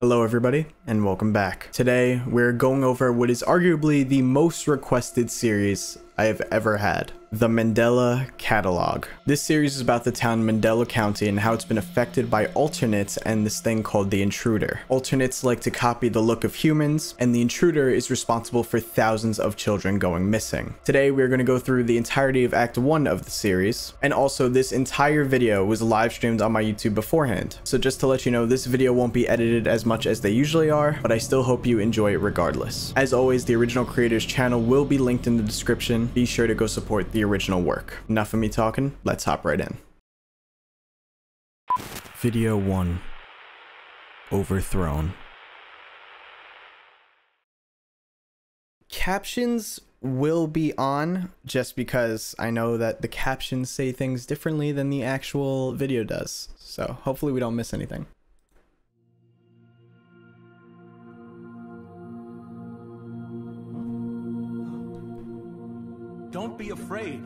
Hello everybody and welcome back. Today we're going over what is arguably the most requested series I have ever had, the Mandela Catalogue. This series is about the town Mandela County and how it's been affected by alternates and this thing called the intruder. Alternates like to copy the look of humans and the intruder is responsible for thousands of children going missing. Today we're going to go through the entirety of Act 1 of the series and also this entire video was live streamed on my YouTube beforehand. So just to let you know this video won't be edited as much as they usually are but I still hope you enjoy it regardless. As always the original creator's channel will be linked in the description be sure to go support the original work. Enough of me talking, let's hop right in. Video 1 Overthrone. Captions will be on just because I know that the captions say things differently than the actual video does. So hopefully we don't miss anything. Don't be afraid.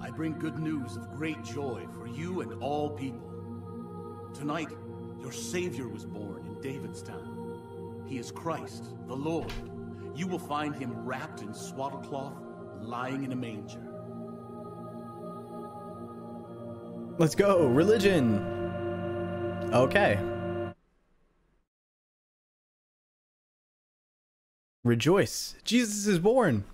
I bring good news of great joy for you and all people. Tonight, your Savior was born in David's town. He is Christ, the Lord. You will find him wrapped in swaddle cloth, lying in a manger. Let's go, religion. Okay. Rejoice. Jesus is born.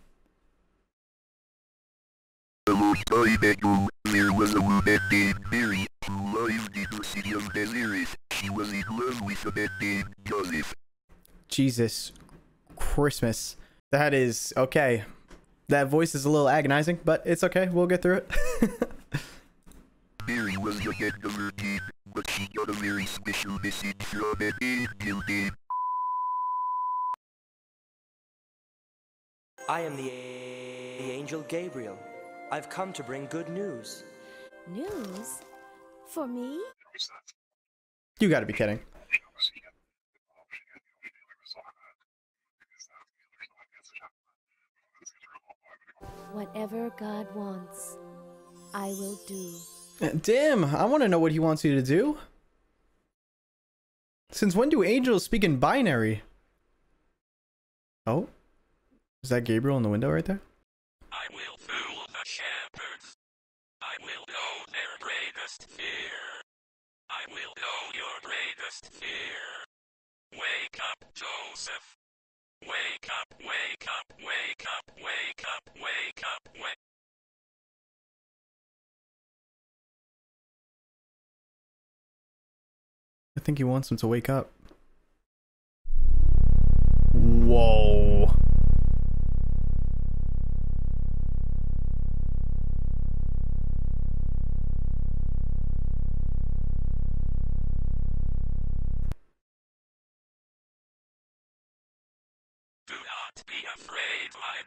I bet you there was a woman named Mary who lived in the city of Nazareth. She was in love with a man named Joseph. Jesus Christmas. That is okay. That voice is a little agonizing, but it's okay. We'll get through it. Mary was yet a virgin, but she got a very special message from an angel named I am the, the angel Gabriel. I've come to bring good news. News? For me? you gotta be kidding. Whatever God wants, I will do. Damn, I want to know what he wants you to do. Since when do angels speak in binary? Oh? Is that Gabriel in the window right there? I will fool the shepherds. I will know their greatest fear. I will know your greatest fear. Wake up, Joseph. Wake up, wake up, wake up, wake up, wake up, wake I think he wants him to wake up. Whoa.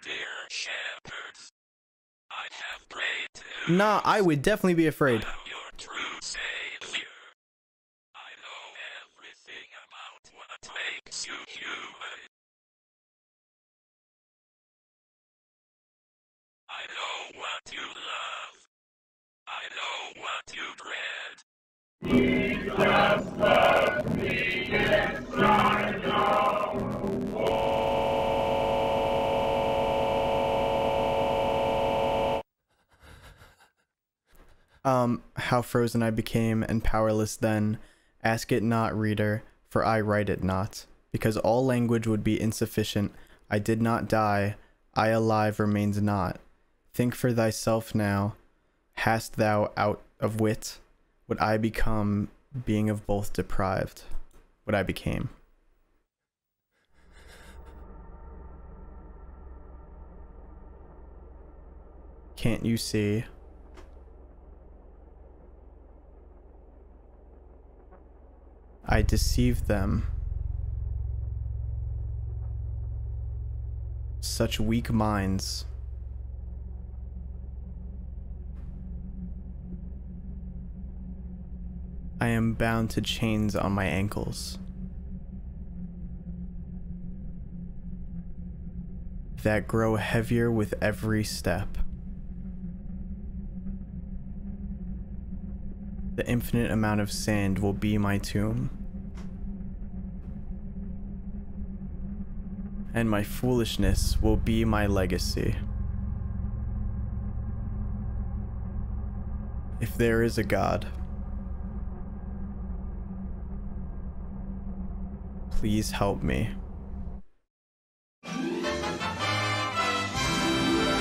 Dear shepherds. I have prayed to Nah, I would definitely be afraid. I am your true savior. I know everything about what makes you human. I know what you love. I know what you Um, how frozen I became and powerless then. Ask it not, reader, for I write it not. Because all language would be insufficient. I did not die, I alive remains not. Think for thyself now. Hast thou out of wit? Would I become, being of both deprived? What I became. Can't you see? I deceived them. Such weak minds. I am bound to chains on my ankles. That grow heavier with every step. The infinite amount of sand will be my tomb. And my foolishness will be my legacy. If there is a God, please help me.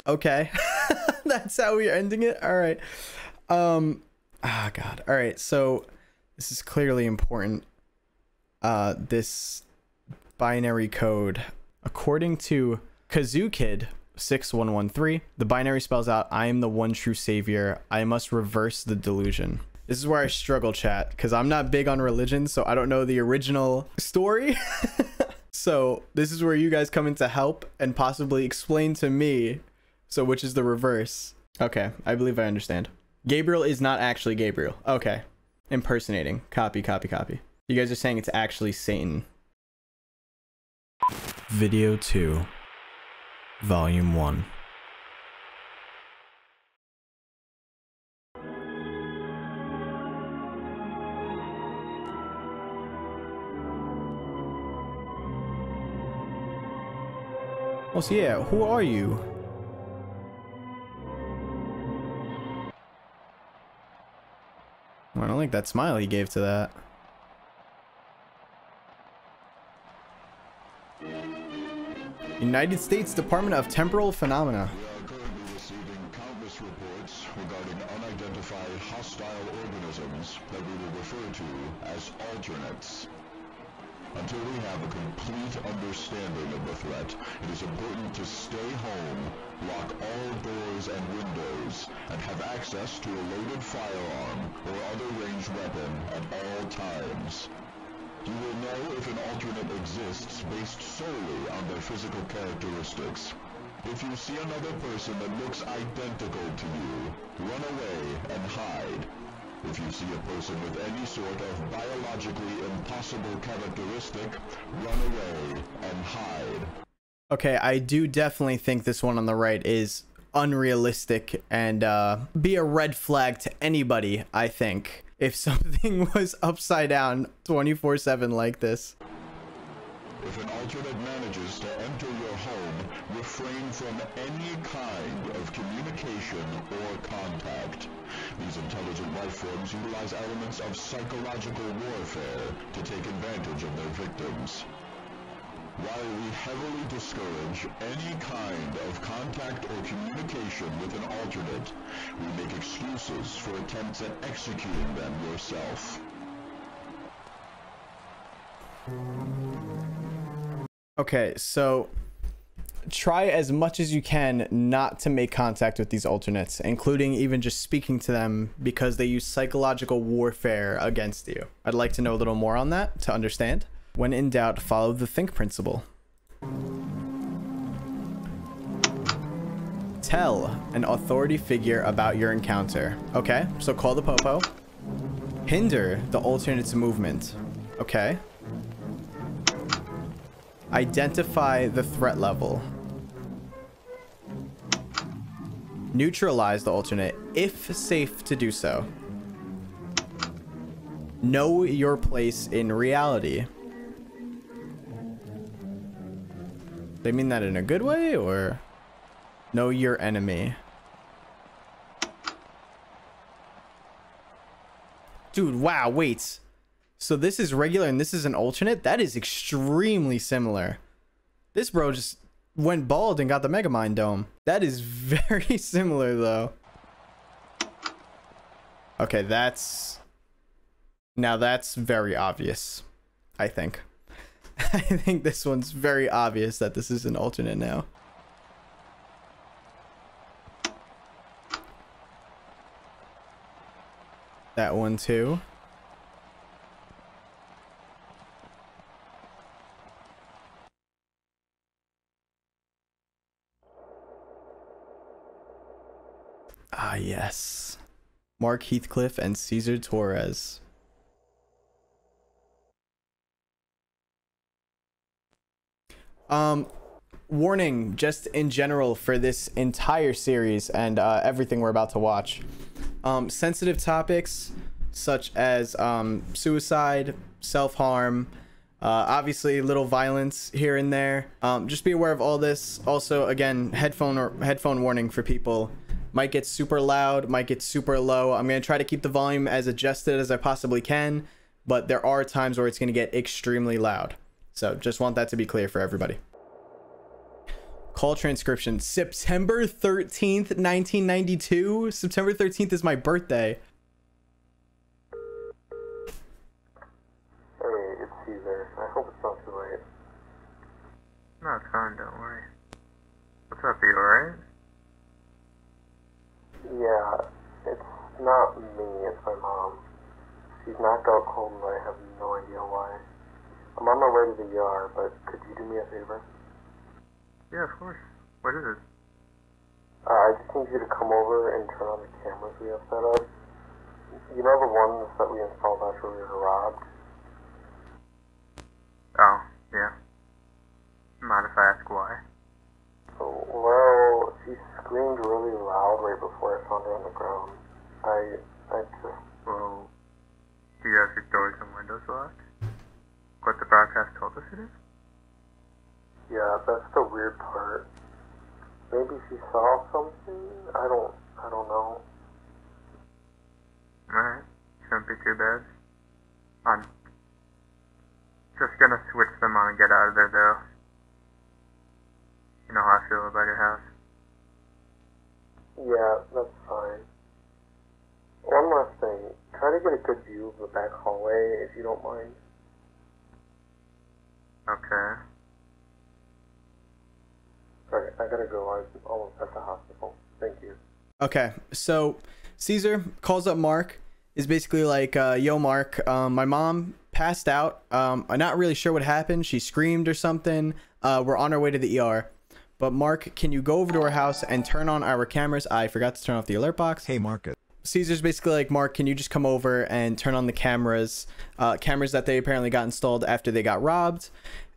Okay. That's how we're ending it. All right. Um ah god. All right. So this is clearly important. Uh this binary code according to Kazoo Kid 6113, the binary spells out I am the one true savior. I must reverse the delusion. This is where I struggle chat because I'm not big on religion, so I don't know the original story. so this is where you guys come in to help and possibly explain to me so which is the reverse? Okay, I believe I understand. Gabriel is not actually Gabriel. Okay. Impersonating. Copy, copy, copy. You guys are saying it's actually Satan. Video 2. Volume 1. Oh, so yeah, who are you? I don't like that smile he gave to that. United States Department of Temporal Phenomena. We are currently receiving countless reports regarding unidentified hostile organisms that we will refer to as alternates. Until we have a complete understanding of the threat, it is important to stay home, lock all doors and windows, and have access to a loaded firearm or other ranged weapon at all times. You will know if an alternate exists based solely on their physical characteristics. If you see another person that looks identical to you, run away and hide. If you see a person with any sort of biologically impossible characteristic, run away and hide. Okay, I do definitely think this one on the right is unrealistic and uh, be a red flag to anybody, I think, if something was upside down 24 7 like this. If an alternate manages to enter your home, refrain from any kind of communication or contact. These intelligent life forms utilize elements of psychological warfare to take advantage of their victims. While we heavily discourage any kind of contact or communication with an alternate, we make excuses for attempts at executing them yourself. Okay, so try as much as you can not to make contact with these alternates, including even just speaking to them because they use psychological warfare against you. I'd like to know a little more on that to understand. When in doubt, follow the think principle. Tell an authority figure about your encounter. Okay, so call the popo. Hinder the alternate's movement. Okay. Identify the threat level. Neutralize the alternate if safe to do so. Know your place in reality. They mean that in a good way or know your enemy? Dude, wow, wait. So this is regular and this is an alternate? That is extremely similar. This bro just went bald and got the Megamind Dome. That is very similar though. Okay, that's... Now that's very obvious, I think. I think this one's very obvious that this is an alternate now. That one too. Ah, yes. Mark Heathcliff and Cesar Torres. Um, warning just in general for this entire series and uh, everything we're about to watch. Um, sensitive topics such as um, suicide, self harm, Uh, obviously, little violence here and there. Um, just be aware of all this. Also, again, headphone or headphone warning for people. Might get super loud, might get super low. I'm gonna try to keep the volume as adjusted as I possibly can, but there are times where it's gonna get extremely loud. So just want that to be clear for everybody. Call transcription September 13th, 1992. September 13th is my birthday. Hey, it's Cesar. I hope it's not too late. No, it's fine, don't worry. What's up, you alright? Yeah, it's not me, it's my mom. She's knocked out cold and I have no idea why. I'm on my way to the ER, but could you do me a favor? Yeah, of course. What is it? Uh, I just need you to come over and turn on the cameras we have set up. You know the ones that we installed after we were robbed? Oh, yeah. Mind if I ask why? Oh, Well, she screamed really loud right before I found her on the ground. I, I just, Well, do you have your doors and windows locked? What the broadcast told us it is? yeah, that's the weird part. Maybe she saw something? I don't, I don't know. Alright. Shouldn't be too bad. I'm just gonna switch them on and get out of there, though. You know how I feel about your house. Yeah, that's fine. One last thing. Try to get a good view of the back hallway, if you don't mind. Okay. Alright, I gotta go. I'm almost at the hospital. Thank you. Okay, so Cesar calls up Mark. Is basically like, uh, "Yo, Mark, um, my mom passed out. Um, I'm not really sure what happened. She screamed or something. Uh, we're on our way to the ER. But Mark, can you go over to our house and turn on our cameras? I forgot to turn off the alert box. Hey, Marcus. Cesar's basically like, Mark, can you just come over and turn on the cameras? Uh, cameras that they apparently got installed after they got robbed.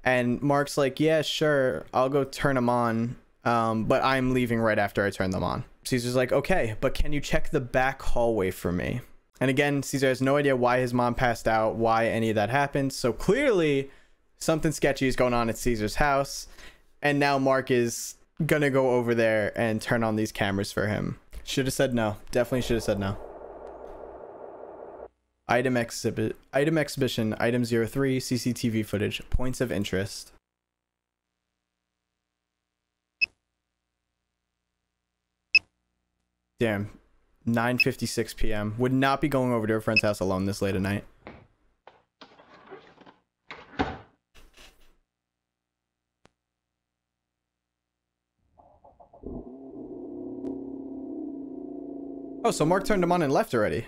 And Mark's like, yeah, sure, I'll go turn them on. Um, but I'm leaving right after I turn them on. Cesar's like, okay, but can you check the back hallway for me? And again, Cesar has no idea why his mom passed out, why any of that happened. So clearly, something sketchy is going on at Cesar's house. And now Mark is gonna go over there and turn on these cameras for him. Should have said no. Definitely should have said no. Item exhibit, item exhibition, item 03, CCTV footage, points of interest. Damn, 9:56 p.m. Would not be going over to a friend's house alone this late at night. Oh, so Mark turned him on and left already.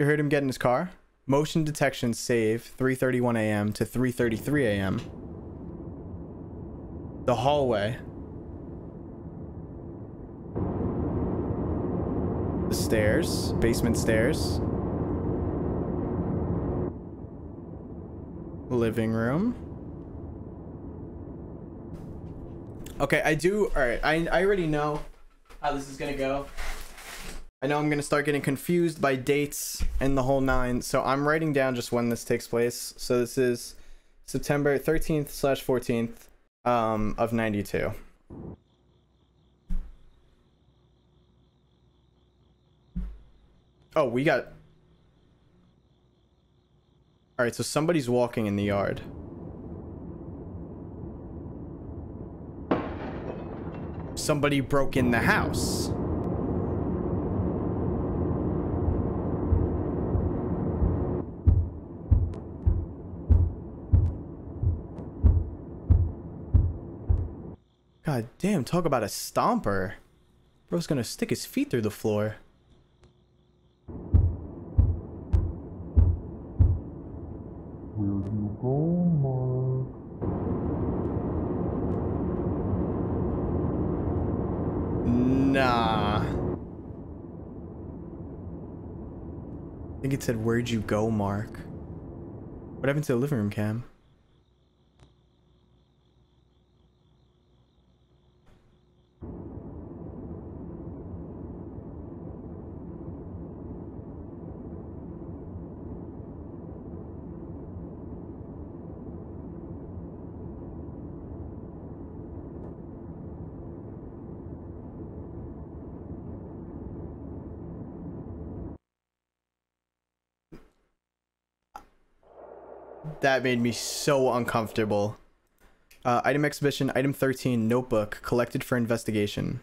You heard him get in his car? Motion detection save 3:31 a.m. to 3:33 a.m. The hallway. The stairs, basement stairs. Living room. Okay, I do. All right, I I already know how this is gonna go. I know I'm gonna start getting confused by dates and the whole nine, so I'm writing down just when this takes place. So this is September 13th slash 14th um, of 92. Oh, we got. All right, so somebody's walking in the yard. Somebody broke in the house. God damn, talk about a stomper. Bro's gonna stick his feet through the floor. Nah. I think it said, Where'd you go, Mark? What happened to the living room cam? That made me so uncomfortable. Uh, item exhibition, item 13, notebook, collected for investigation.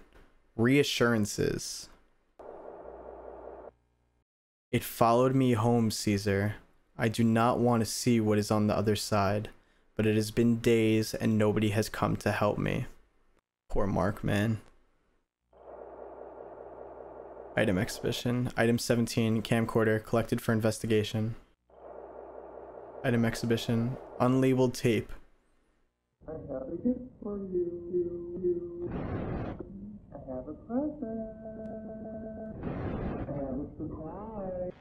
Reassurances. It followed me home, Cesar. I do not want to see what is on the other side, but it has been days and nobody has come to help me. Poor Mark, man. Item exhibition. Item 17, camcorder, collected for investigation. Item exhibition. Unlabeled tape. I have a gift for you, you, you. I have a present. I have a surprise.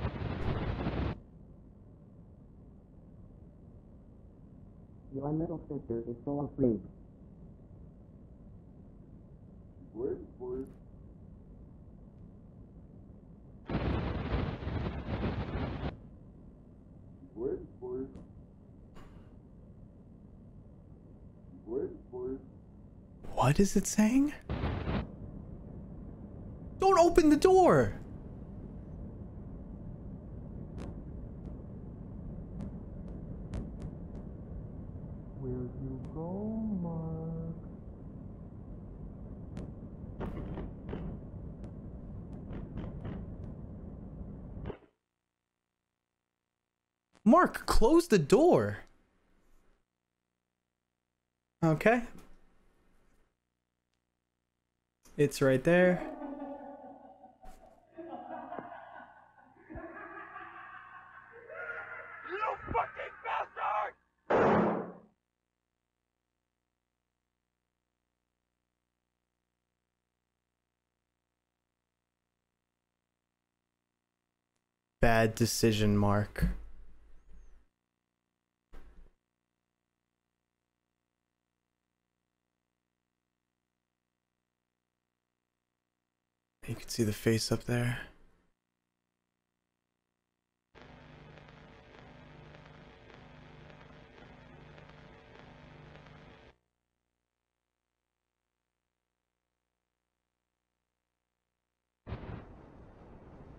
Your middle sister is so afraid. Wait for it. Wait for it. Wait for it. What is it saying? Don't open the door! Where you go, Mark? Mark, close the door. Okay. It's right there. You fucking bastard! Bad decision, Mark. You can see the face up there.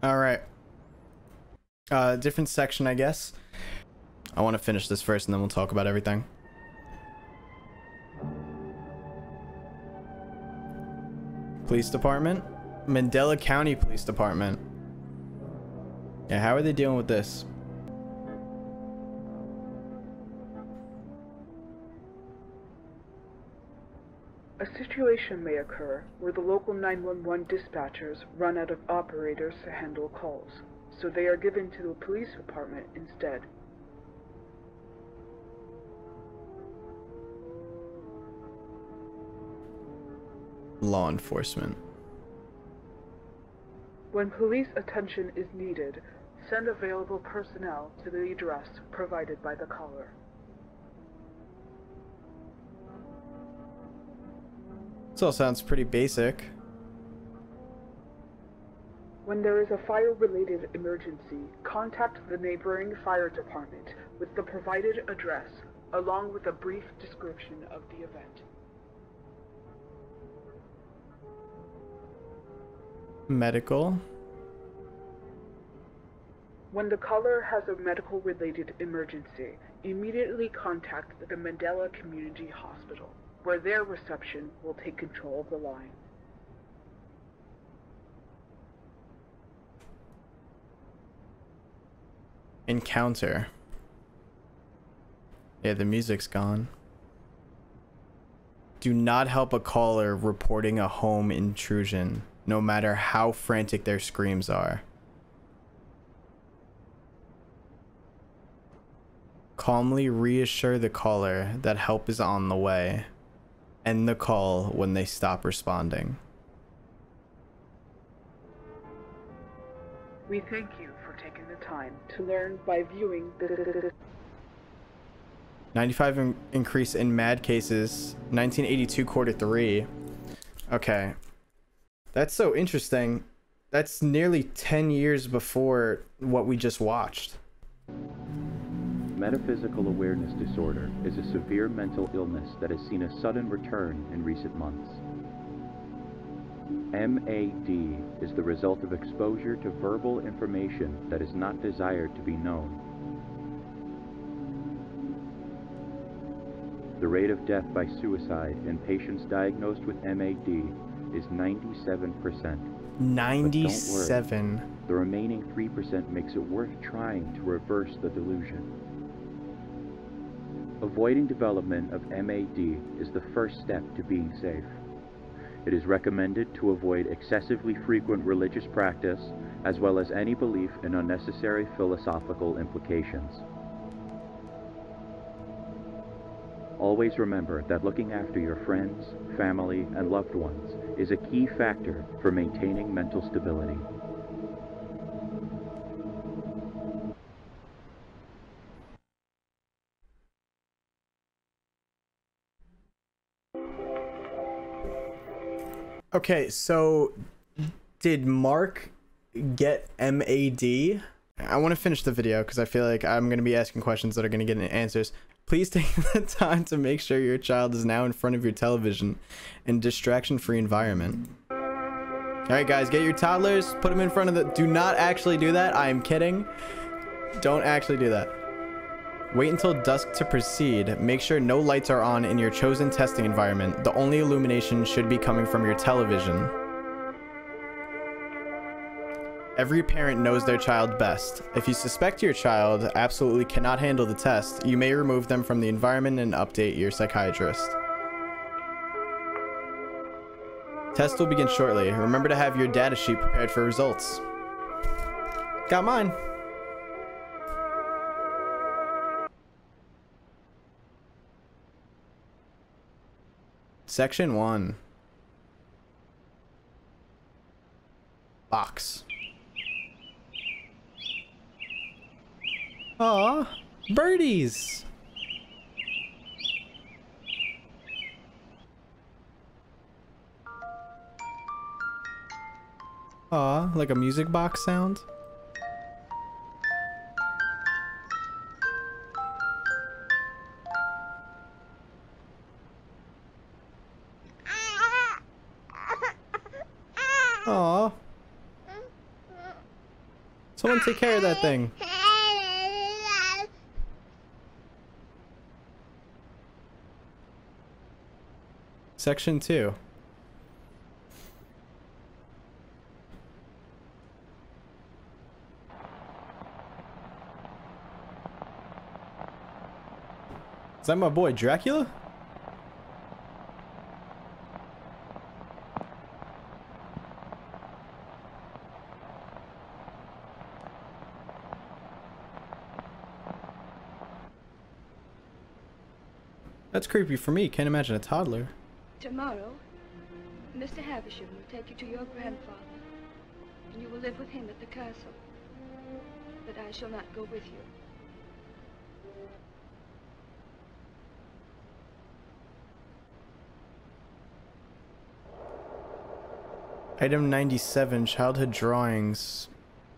All right. Uh, different section, I guess. I want to finish this first, and then we'll talk about everything. Police Department. Mandela County Police Department. Yeah, how are they dealing with this? A situation may occur where the local 911 dispatchers run out of operators to handle calls, so they are given to the police department instead. Law enforcement. When police attention is needed, send available personnel to the address provided by the caller. This all sounds pretty basic. When there is a fire-related emergency, contact the neighboring fire department with the provided address, along with a brief description of the event. Medical. When the caller has a medical-related emergency, immediately contact the Mandela Community Hospital, where their reception will take control of the line. Encounter. Yeah, the music's gone. Do not help a caller reporting a home intrusion, no matter how frantic their screams are. Calmly reassure the caller that help is on the way. End the call when they stop responding. We thank you for taking the time to learn by viewing the 95 in- increase in mad cases 1982 quarter 3 okay that's so interesting that's nearly 10 years before what we just watched Metaphysical awareness disorder is a severe mental illness that has seen a sudden return in recent months. MAD is the result of exposure to verbal information that is not desired to be known. the rate of death by suicide in patients diagnosed with MAD is 97%. 97. The remaining 3% makes it worth trying to reverse the delusion. Avoiding development of MAD is the first step to being safe. It is recommended to avoid excessively frequent religious practice, as well as any belief in unnecessary philosophical implications. Always remember that looking after your friends, family, and loved ones is a key factor for maintaining mental stability. Okay, so did Mark get MAD? I want to finish the video because I feel like I'm going to be asking questions that are going to get answers. Please take the time to make sure your child is now in front of your television in distraction-free environment. Alright guys, get your toddlers, put them in front of the... Do not actually do that. I am kidding. Don't actually do that. Wait until dusk to proceed. Make sure no lights are on in your chosen testing environment. The only illumination should be coming from your television. Every parent knows their child best. If you suspect your child absolutely cannot handle the test, you may remove them from the environment and update your psychiatrist. Test will begin shortly. Remember to have your data sheet prepared for results. Got mine. Section 1. Box. Aw, birdies. Aw, like a music box sound? Aw. Someone take care of that thing. Section 2. Is that my boy Dracula? That's creepy for me. Can't imagine a toddler. Tomorrow, Mr. Havisham will take you to your grandfather, and you will live with him at the castle. But I shall not go with you. Item 97, childhood drawings.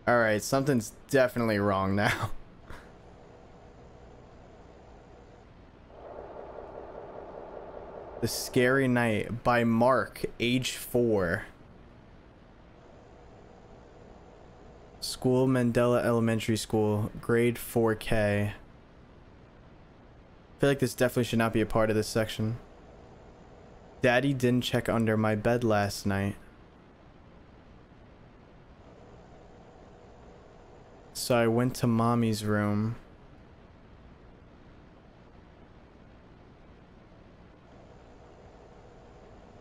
Alright, something's definitely wrong now. The Scary Night by Mark, age 4. School Mandela Elementary School, grade 4K. I feel like this definitely should not be a part of this section. Daddy didn't check under my bed last night. So I went to mommy's room.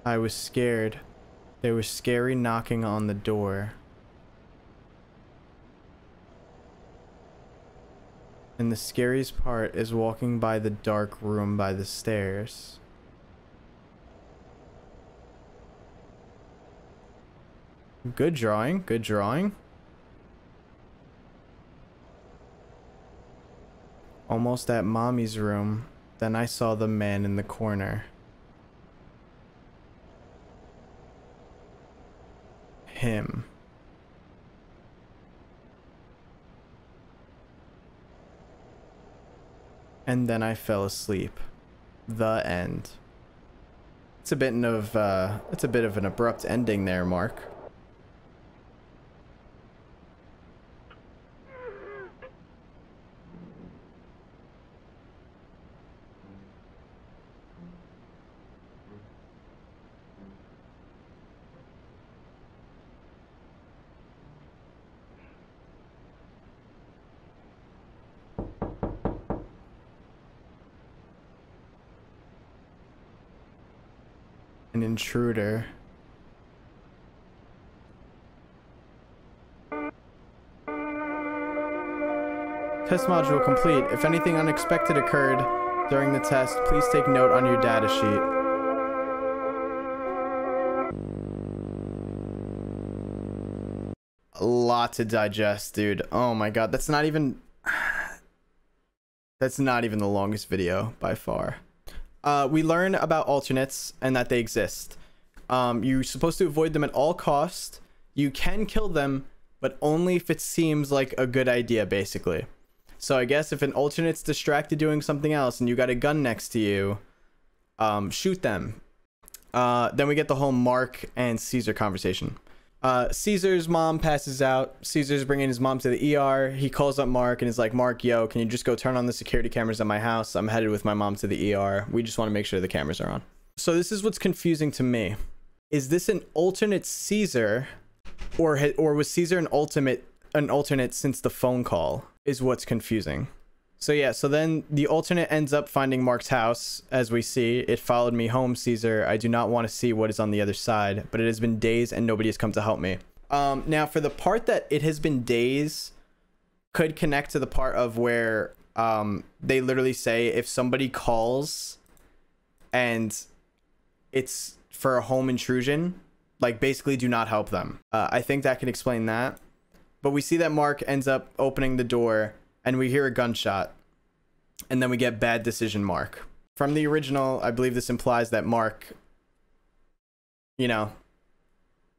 I was scared. There was scary knocking on the door. And the scariest part is walking by the dark room by the stairs. Good drawing, good drawing. Almost at mommy's room, then I saw the man in the corner. Him. And then I fell asleep. The end. It's a bit of uh it's a bit of an abrupt ending there, Mark. Intruder. Test module complete. If anything unexpected occurred during the test, please take note on your data sheet. A lot to digest, dude. Oh my god, that's not even... That's not even the longest video by far. Uh, we learn about alternates and that they exist. Um, you're supposed to avoid them at all costs. You can kill them, but only if it seems like a good idea, basically. So I guess if an alternate's distracted doing something else and you got a gun next to you, um, shoot them. Uh, then we get the whole Mark and Cesar conversation. Uh, Cesar's mom passes out. Cesar's bringing his mom to the ER. He calls up Mark and is like, Mark, yo, can you just go turn on the security cameras at my house? I'm headed with my mom to the ER. We just want to make sure the cameras are on. So this is what's confusing to me. Is this an alternate Cesar or or was Cesar an ultimate an alternate since the phone call is what's confusing. So yeah, so then the alternate ends up finding Mark's house. As we see, it followed me home, Cesar. I do not want to see what is on the other side, but it has been days and nobody has come to help me. Um, now for the part that it has been days could connect to the part of where um, they literally say if somebody calls and it's for a home intrusion, like basically do not help them. Uh, I think that can explain that. But we see that Mark ends up opening the door and we hear a gunshot. And then we get bad decision Mark. From the original, I believe this implies that Mark, you know,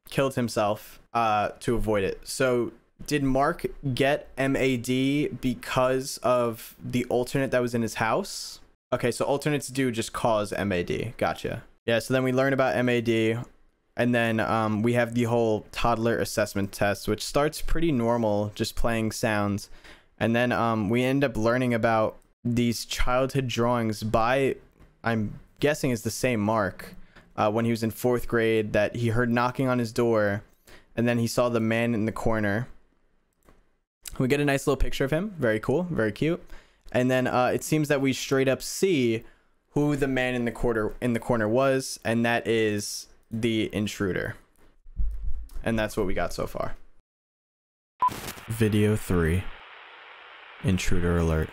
killed himself uh, to avoid it. So did Mark get MAD because of the alternate that was in his house? Okay, so alternates do just cause MAD. Gotcha. Yeah, so then we learn about MAD. And then um, we have the whole toddler assessment test, which starts pretty normal, just playing sounds. And then um, we end up learning about these childhood drawings by, I'm guessing, is the same Mark. Uh, when he was in fourth grade, that he heard knocking on his door, and then he saw the man in the corner. We get a nice little picture of him. Very cool, very cute. And then uh, it seems that we straight up see who the man in the corner in the corner was, and that is the intruder. And that's what we got so far. Video 3 Intruder Alert.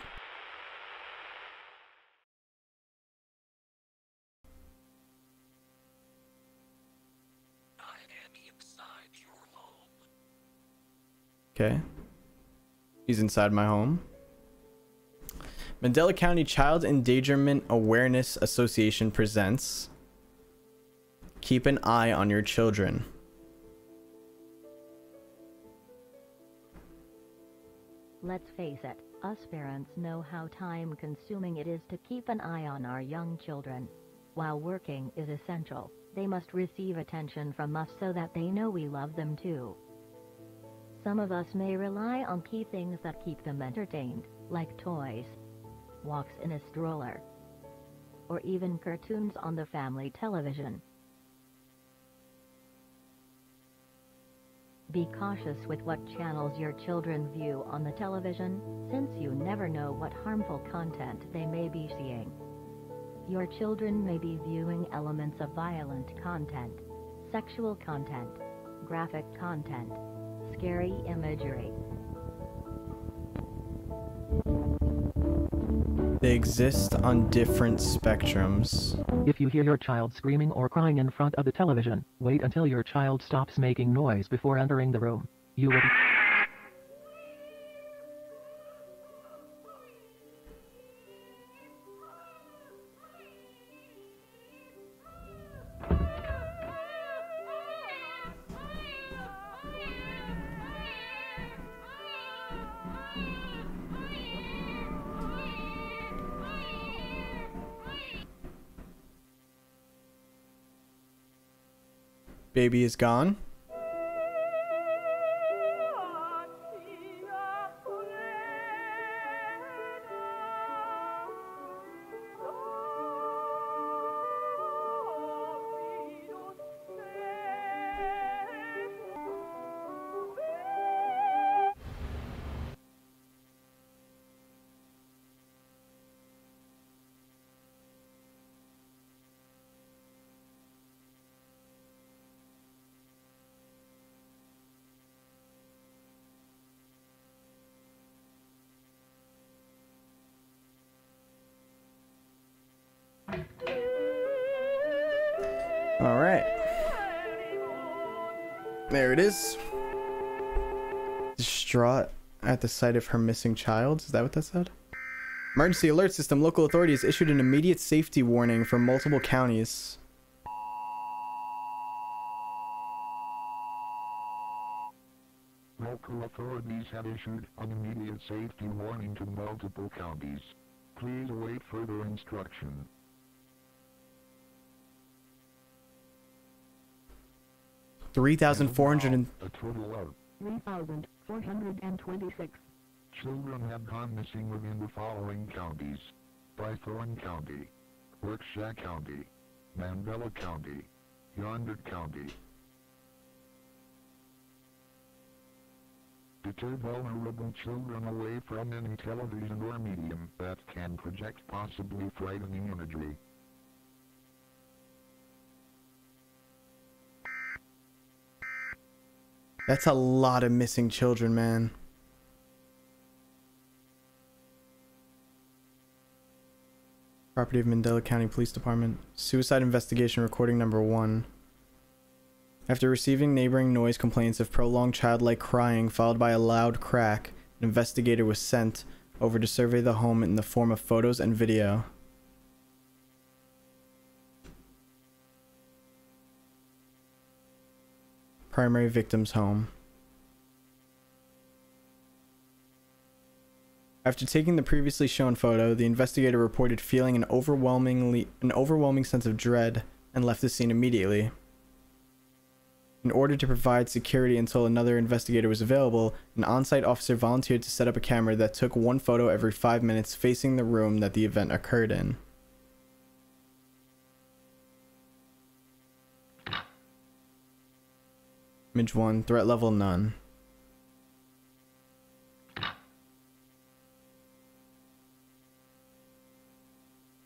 Okay. He's inside my home. Mandela County Child Endangerment Awareness Association presents Keep an eye on your children. Let's face it, us parents know how time consuming it is to keep an eye on our young children. While working is essential, they must receive attention from us so that they know we love them too. Some of us may rely on key things that keep them entertained, like toys, walks in a stroller, or even cartoons on the family television. Be cautious with what channels your children view on the television, since you never know what harmful content they may be seeing. Your children may be viewing elements of violent content, sexual content, graphic content, scary imagery. They exist on different spectrums. If you hear your child screaming or crying in front of the television, wait until your child stops making noise before entering the room. You will Baby is gone. The sight of her missing child. Is that what that said? Emergency alert system. Local authorities issued an immediate safety warning for multiple counties. Local authorities have issued an immediate safety warning to multiple counties. Please await further instruction. Three thousand four hundred and A total of 3,426. children have gone missing within the following counties. Bythorn County, Berkshire County, Mandela County, Yonder County. Deter vulnerable children away from any television or medium that can project possibly frightening imagery. That's a lot of missing children, man. Property of Mandela County Police Department. Suicide investigation recording number one. After receiving neighboring noise complaints of prolonged childlike crying followed by a loud crack, an investigator was sent over to survey the home in the form of photos and video. Primary victim's home. After taking the previously shown photo, the investigator reported feeling an overwhelmingly an overwhelming sense of dread and left the scene immediately. In order to provide security until another investigator was available, an on-site officer volunteered to set up a camera that took one photo every 5 minutes facing the room that the event occurred in. Image 1, threat level none.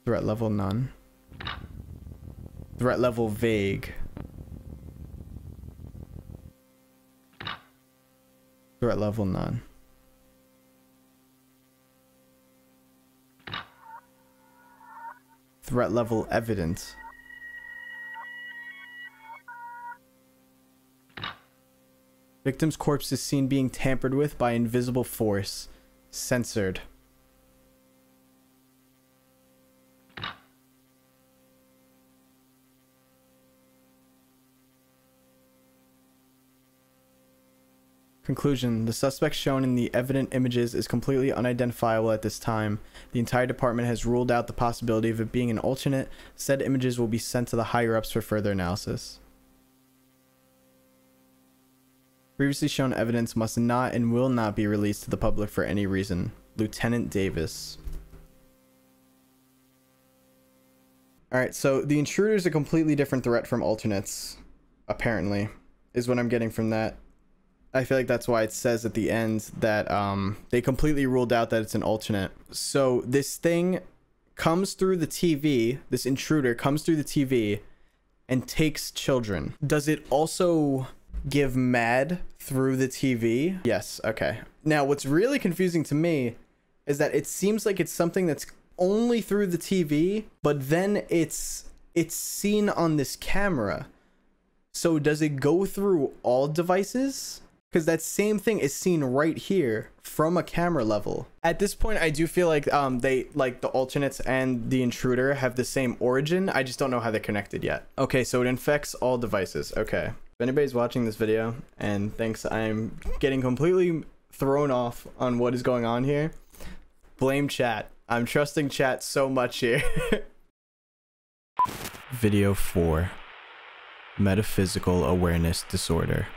Threat level none. Threat level vague. Threat level none. Threat level evident. Victim's corpse is seen being tampered with by invisible force. Censored. Conclusion The suspect shown in the evident images is completely unidentifiable at this time. The entire department has ruled out the possibility of it being an alternate. Said images will be sent to the higher ups for further analysis. Previously shown evidence must not and will not be released to the public for any reason. Lieutenant Davis. Alright, so the intruder is a completely different threat from alternates, apparently, is what I'm getting from that. I feel like that's why it says at the end that um, they completely ruled out that it's an alternate. So this thing comes through the TV, this intruder comes through the TV and takes children. Does it also give mad through the TV? Yes, okay. Now, what's really confusing to me is that it seems like it's something that's only through the TV, but then it's it's seen on this camera. So does it go through all devices? Because that same thing is seen right here from a camera level. At this point, I do feel like um they like the alternates and the intruder have the same origin. I just don't know how they're connected yet. Okay, so it infects all devices. Okay. If anybody's watching this video and thinks I'm getting completely thrown off on what is going on here, blame chat. I'm trusting chat so much here. Video 4 Metaphysical Awareness Disorder.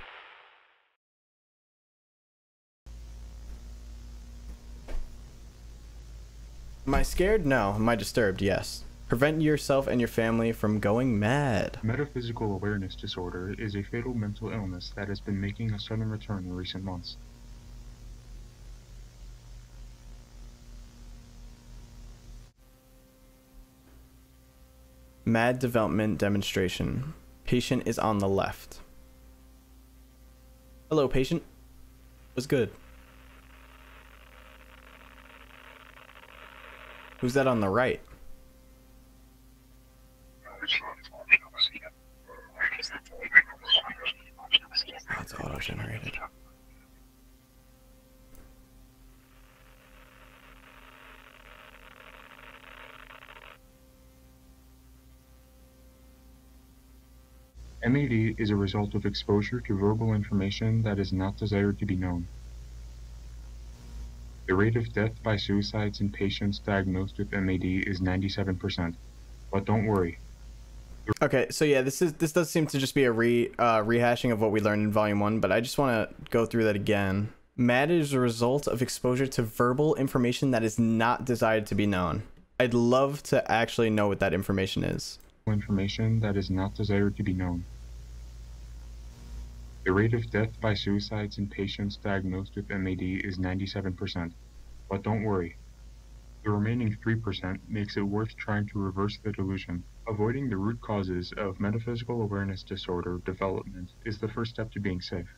Am I scared? No. Am I disturbed? Yes. Prevent yourself and your family from going mad. Metaphysical awareness disorder is a fatal mental illness that has been making a sudden return in recent months. Mad development demonstration. Patient is on the left. Hello, patient. What's good? Who's that on the right? Generated. MAD is a result of exposure to verbal information that is not desired to be known. The rate of death by suicides in patients diagnosed with MAD is 97%. But don't worry. Okay, so yeah, this is this does seem to just be a re uh, rehashing of what we learned in volume one, but I just want to go through that again. MAD is a result of exposure to verbal information that is not desired to be known. I'd love to actually know what that information is. Information that is not desired to be known. The rate of death by suicides in patients diagnosed with MAD is 97%. But don't worry. The remaining 3% makes it worth trying to reverse the delusion. Avoiding the root causes of metaphysical awareness disorder development is the first step to being safe.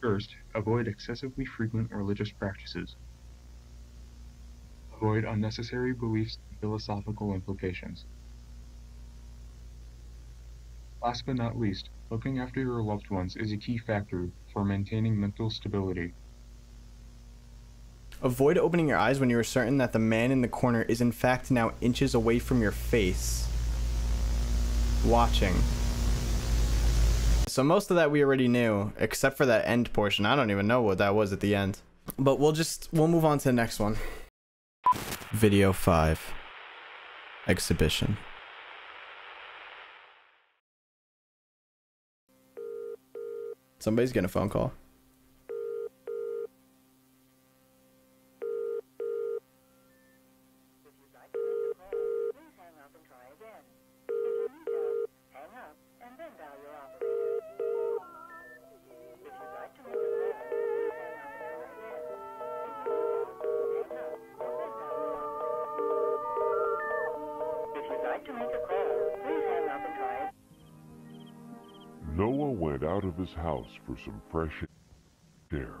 First, avoid excessively frequent religious practices. Avoid unnecessary beliefs and philosophical implications. Last but not least, looking after your loved ones is a key factor for maintaining mental stability. Avoid opening your eyes when you are certain that the man in the corner is in fact now inches away from your face. Watching. So most of that we already knew, except for that end portion. I don't even know what that was at the end. But we'll just, we'll move on to the next one. Video 5. Exhibition. Somebody's getting a phone call. Went out of his house for some fresh air.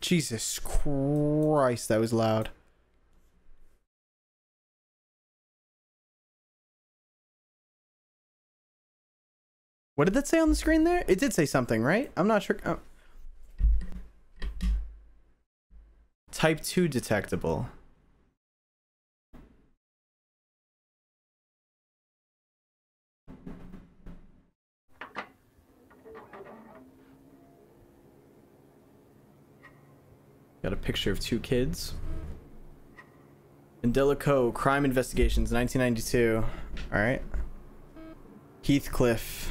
Jesus Christ, that was loud. What did that say on the screen there? It did say something, right? I'm not sure. Oh. Type 2 detectable. Got a picture of two kids. Mandela Co. Crime Investigations, 1992. Alright. Heathcliff.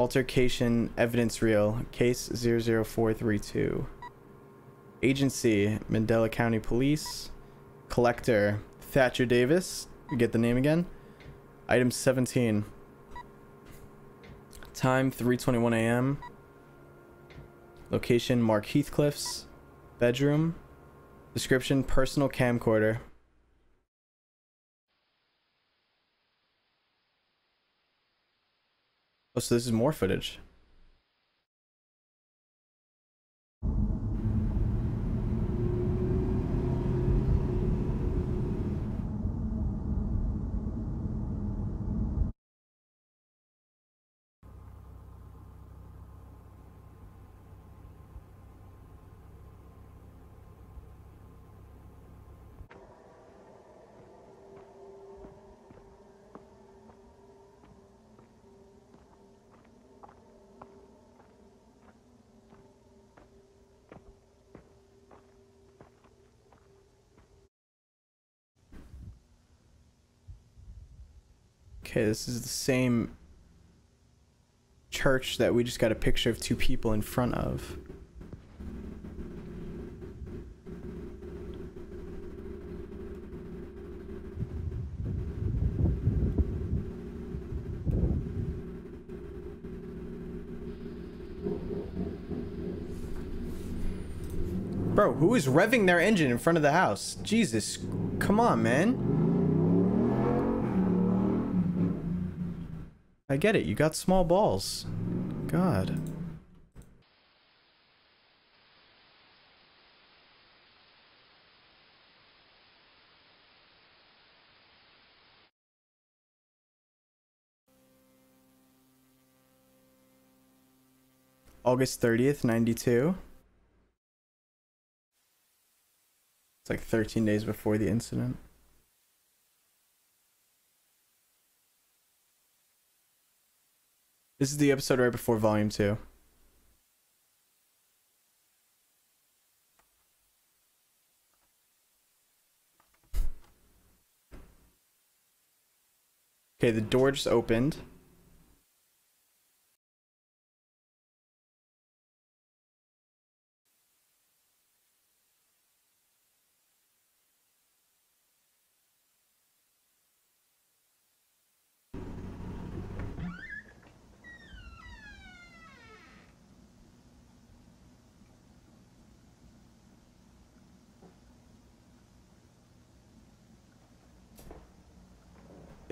Altercation Evidence Reel. Case 00432. Agency, Mandela County Police. Collector, Thatcher Davis. Get the name again. Item 17. Time, 3.21 a.m. Location, Mark Heathcliff's bedroom. Description, personal camcorder. Oh, so this is more footage. Okay, this is the same church that we just got a picture of two people in front of. Bro, who is revving their engine in front of the house? Jesus, come on, man. I get it. You got small balls. God. August 30th, 92. It's like 13 days before the incident. This is the episode right before Volume 2. Okay, the door just opened.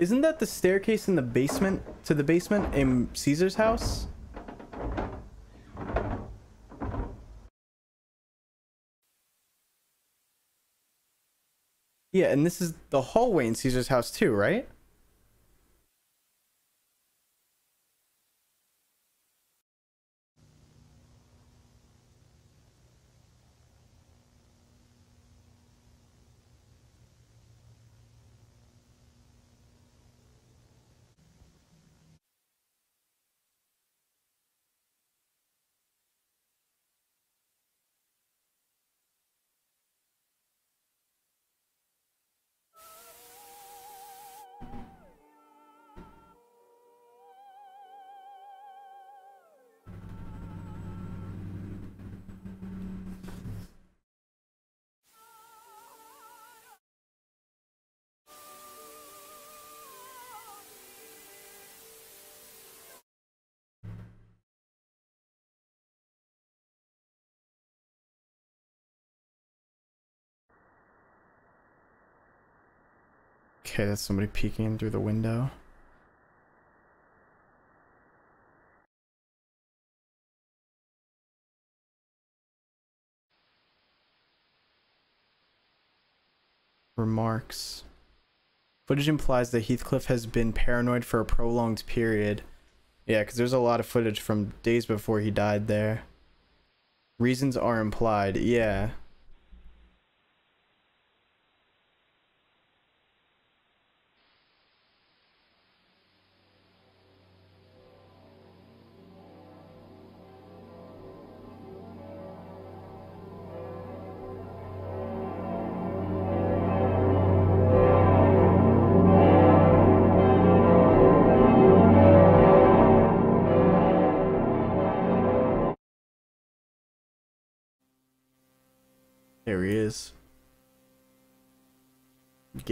Isn't that the staircase in the basement to the basement in Cesar's house? Yeah, and this is the hallway in Cesar's house too, right? Okay, that's somebody peeking in through the window. Remarks. Footage implies that Heathcliff has been paranoid for a prolonged period. Yeah, because there's a lot of footage from days before he died there. Reasons are implied. Yeah.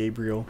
Gabriel.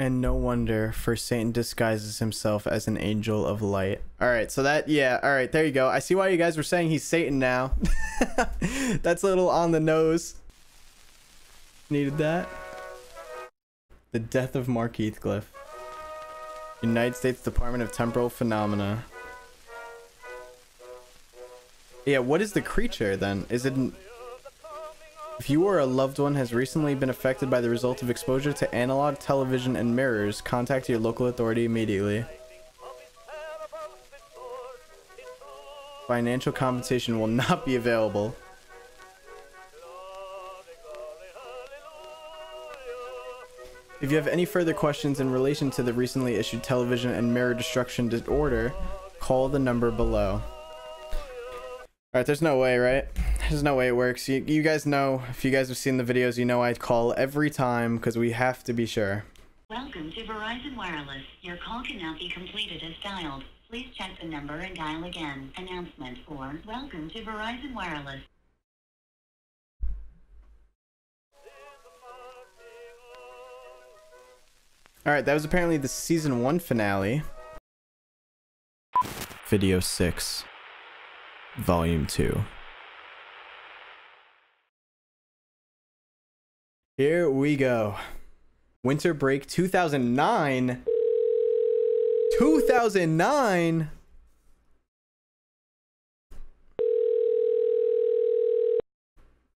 And no wonder, for Satan disguises himself as an angel of light. Alright, so that, yeah, alright, there you go. I see why you guys were saying he's Satan now. That's a little on the nose. Needed that. The death of Mark Heathcliff. United States Department of Temporal Phenomena. Yeah, what is the creature then? Is it... If you or a loved one has recently been affected by the result of exposure to analog television and mirrors, contact your local authority immediately. Financial compensation will not be available. If you have any further questions in relation to the recently issued television and mirror destruction order, call the number below. Alright, there's no way, right? There's no way it works. You, you guys know, if you guys have seen the videos, you know I call every time because we have to be sure. Welcome to Verizon Wireless. Your call cannot be completed as dialed. Please check the number and dial again. Announcement for Welcome to Verizon Wireless. All right, that was apparently the season one finale. Video six, volume two. Here we go. Winter break 2009. 2009.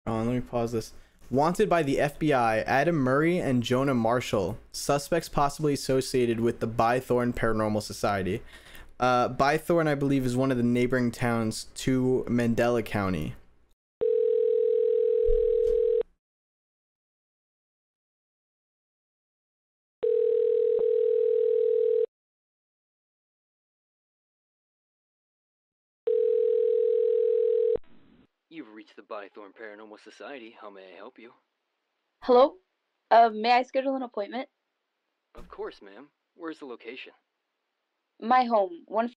Hold on, let me pause this. Wanted by the FBI, Adam Murray and Jonah Marshall, suspects possibly associated with the Bythorn Paranormal Society. Uh, Bythorn, I believe, is one of the neighboring towns to Mandela County. You've reached the Bythorn Paranormal Society. How may I help you? Hello? Uh, may I schedule an appointment? Of course, ma'am. Where's the location? My home, one.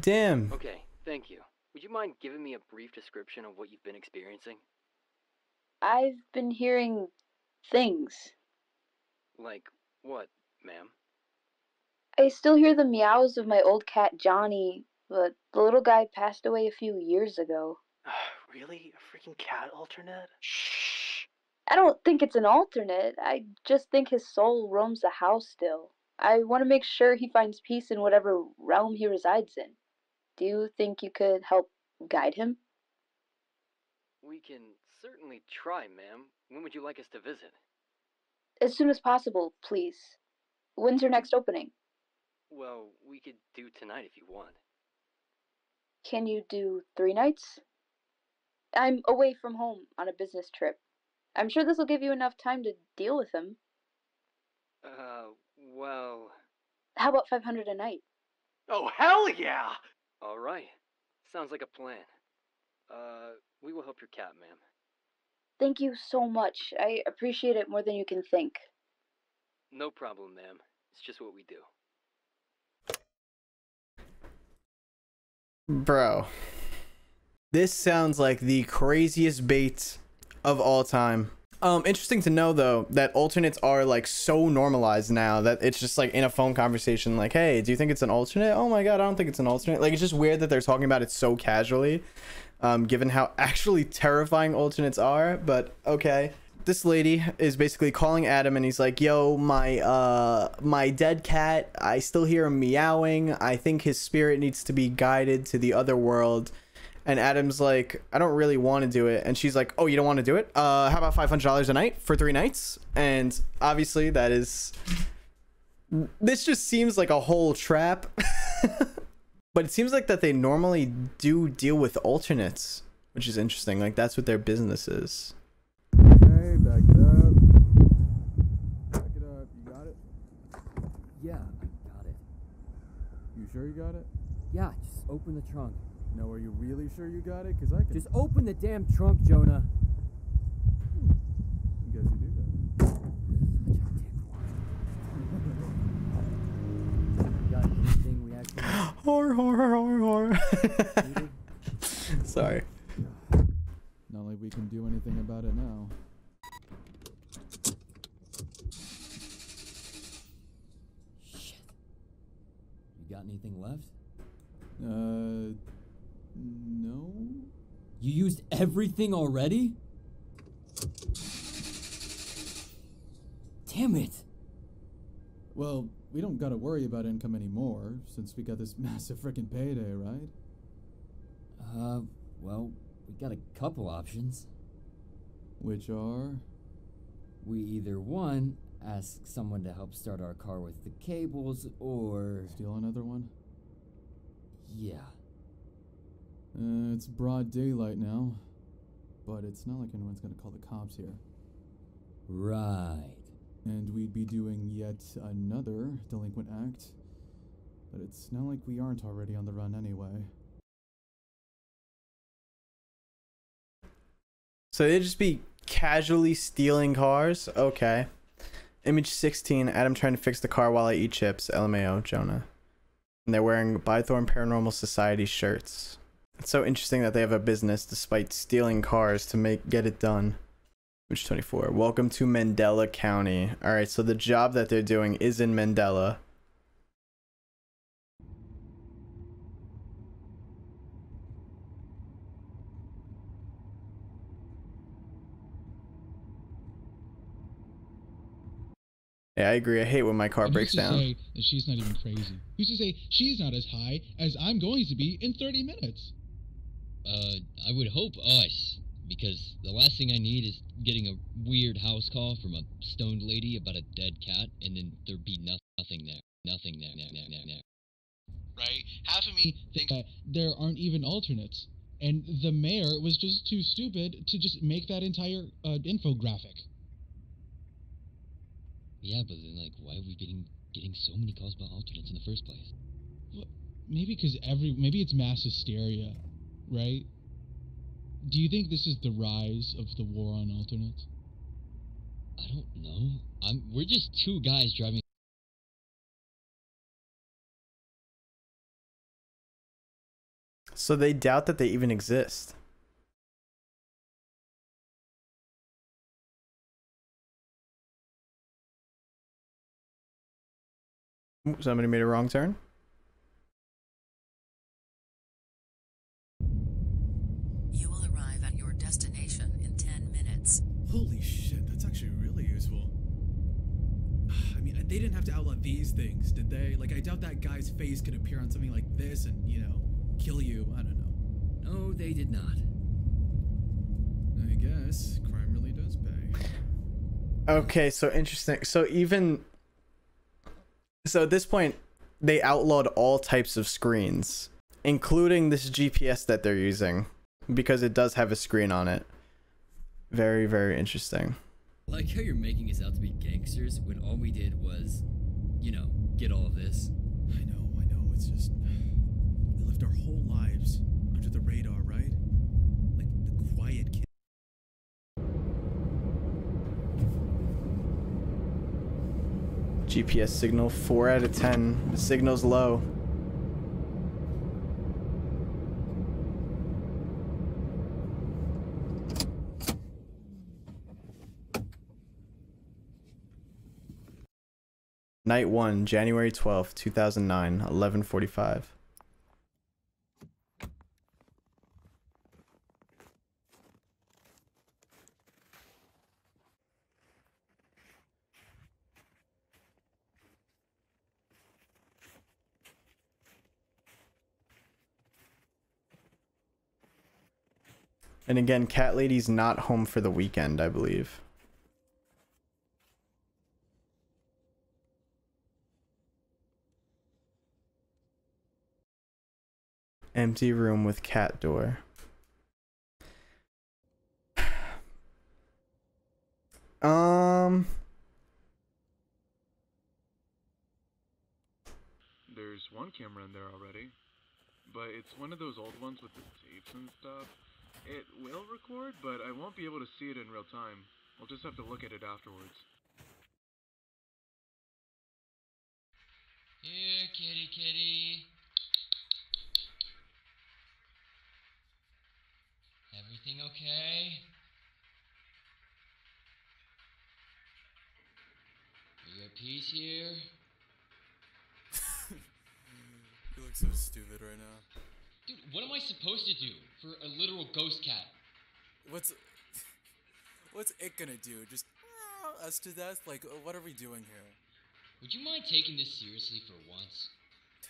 Damn. Okay, thank you. Would you mind giving me a brief description of what you've been experiencing? I've been hearing things. Like what, ma'am? I still hear the meows of my old cat Johnny, but the little guy passed away a few years ago. really? A freaking cat alternate? Shh. I don't think it's an alternate. I just think his soul roams the house still. I want to make sure he finds peace in whatever realm he resides in. Do you think you could help guide him? We can certainly try, ma'am. When would you like us to visit? As soon as possible, please. When's your next opening? Well, we could do tonight if you want. Can you do three nights? I'm away from home on a business trip. I'm sure this will give you enough time to deal with him. Uh, well. How about 500 a night? Oh, hell yeah! All right. Sounds like a plan. Uh, we will help your cat, ma'am. Thank you so much. I appreciate it more than you can think. No problem, ma'am. It's just what we do. Bro. This sounds like the craziest bait of all time. Um, interesting to know though that alternates are like so normalized now that it's just like in a phone conversation, like, hey, do you think it's an alternate? Oh my god, I don't think it's an alternate. Like, it's just weird that they're talking about it so casually, um, given how actually terrifying alternates are. But okay, this lady is basically calling Adam and he's like, "Yo, my uh my dead cat, I still hear him meowing. I think his spirit needs to be guided to the other world." And Adam's like, "I don't really want to do it." And she's like, "Oh, you don't want to do it? Uh how about $500 a night for 3 nights?" And obviously that is this just seems like a whole trap. but it seems like that they normally do deal with alternates, which is interesting. Like that's what their business is. Hey, back it up. Back it up. You got it? Yeah, I got it. You sure you got it? Yeah, just open the trunk. No, are you really sure you got it? Cause I can. Just open the damn trunk, Jonah. Hmm. I guess you do got it. Got anything we actually Horror, horror, horror, horror. Sorry. Not like we can do anything about it now. Got anything left? Uh, no. You used everything already? Damn it! Well, we don't gotta worry about income anymore since we got this massive frickin' payday, right? Uh, well, we got a couple options. Which are? We either one, ask someone to help start our car with the cables, or. Steal another one? Yeah. Uh, it's broad daylight now. But it's not like anyone's gonna call the cops here. Right. And we'd be doing yet another delinquent act. But it's not like we aren't already on the run anyway. So they'd just be casually stealing cars? Okay. Image 16, Adam trying to fix the car while I eat chips. LMAO, Jonah. And they're wearing Bythorn Paranormal Society shirts. It's so interesting that they have a business despite stealing cars to make get it done. Which 24? Welcome to Mandela County. All right, so the job that they're doing is in Mandela. Yeah, I agree. I hate when my car And breaks who's to down. say that she's not even crazy? Who's to say she's not as high as I'm going to be in 30 minutes? Uh, I would hope us, because the last thing I need is getting a weird house call from a stoned lady about a dead cat, and then there'd be no- nothing there. Nothing there, there, there, there, there. Right? Half of me thinks that there aren't even alternates. And the mayor was just too stupid to just make that entire uh, infographic. Yeah, but then, like, why are we getting getting so many calls about alternates in the first place? Maybe because every maybe it's mass hysteria, right? Do you think this is the rise of the war on alternates? I don't know. I'm. We're just two guys driving. So they doubt that they even exist. Somebody made a wrong turn. You will arrive at your destination in 10 minutes. Holy shit, that's actually really useful. I mean, they didn't have to outlaw these things, did they? Like, I doubt that guy's face could appear on something like this and, you know, kill you. I don't know. No, they did not. I guess crime really does pay. Okay, so interesting. So even so at this point, they outlawed all types of screens, including this GPS that they're using, because it does have a screen on it. Very, very interesting. Like how you're making us out to be gangsters when all we did was, you know, get all of this. I know, I know. It's just we lived our whole lives under the radar, right? Like the quiet kid. GPS signal 4 out of 10. The signal's low. Night 1, January 12th, 2009, 1145. And again, Cat Lady's not home for the weekend, I believe. Empty room with cat door. Um, There's one camera in there already, but it's one of those old ones with the tapes and stuff. It will record, but I won't be able to see it in real time. I'll just have to look at it afterwards. Here, kitty, kitty. Everything okay? Are you at peace here? You look so stupid right now. Dude, what am I supposed to do for a literal ghost cat? What's what's it gonna do? Just uh, us to death? Like, uh, what are we doing here? Would you mind taking this seriously for once?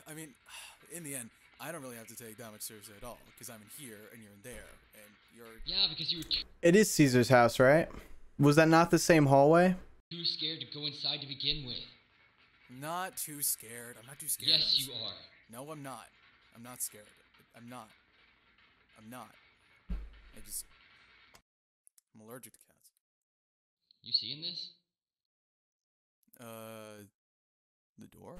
I mean, in the end, I don't really have to take that much seriously at all because I'm in here and you're in there and you're. Yeah, because you were too, it is Cesar's house, right? Was that not the same hallway? too scared to go inside to begin with. Not too scared. I'm not too scared. Yes, you are. No, I'm not. I'm not scared. I'm not. I'm not. I just. I'm allergic to cats. You seeing this? Uh, the door.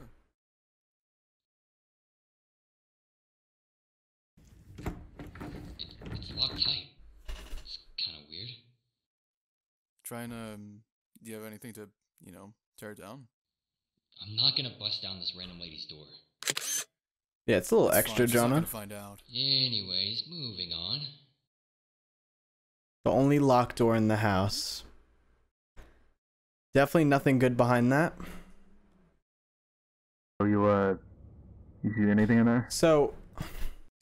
It's locked tight. It's kind of weird. Trying to. Um, do you have anything to, you know, tear it down? I'm not gonna bust down this random lady's door. Yeah, it's a little It's extra, fine, she's Jonah. find out. Anyways, moving on. The only locked door in the house. Definitely nothing good behind that. So you uh, you see anything in there? So,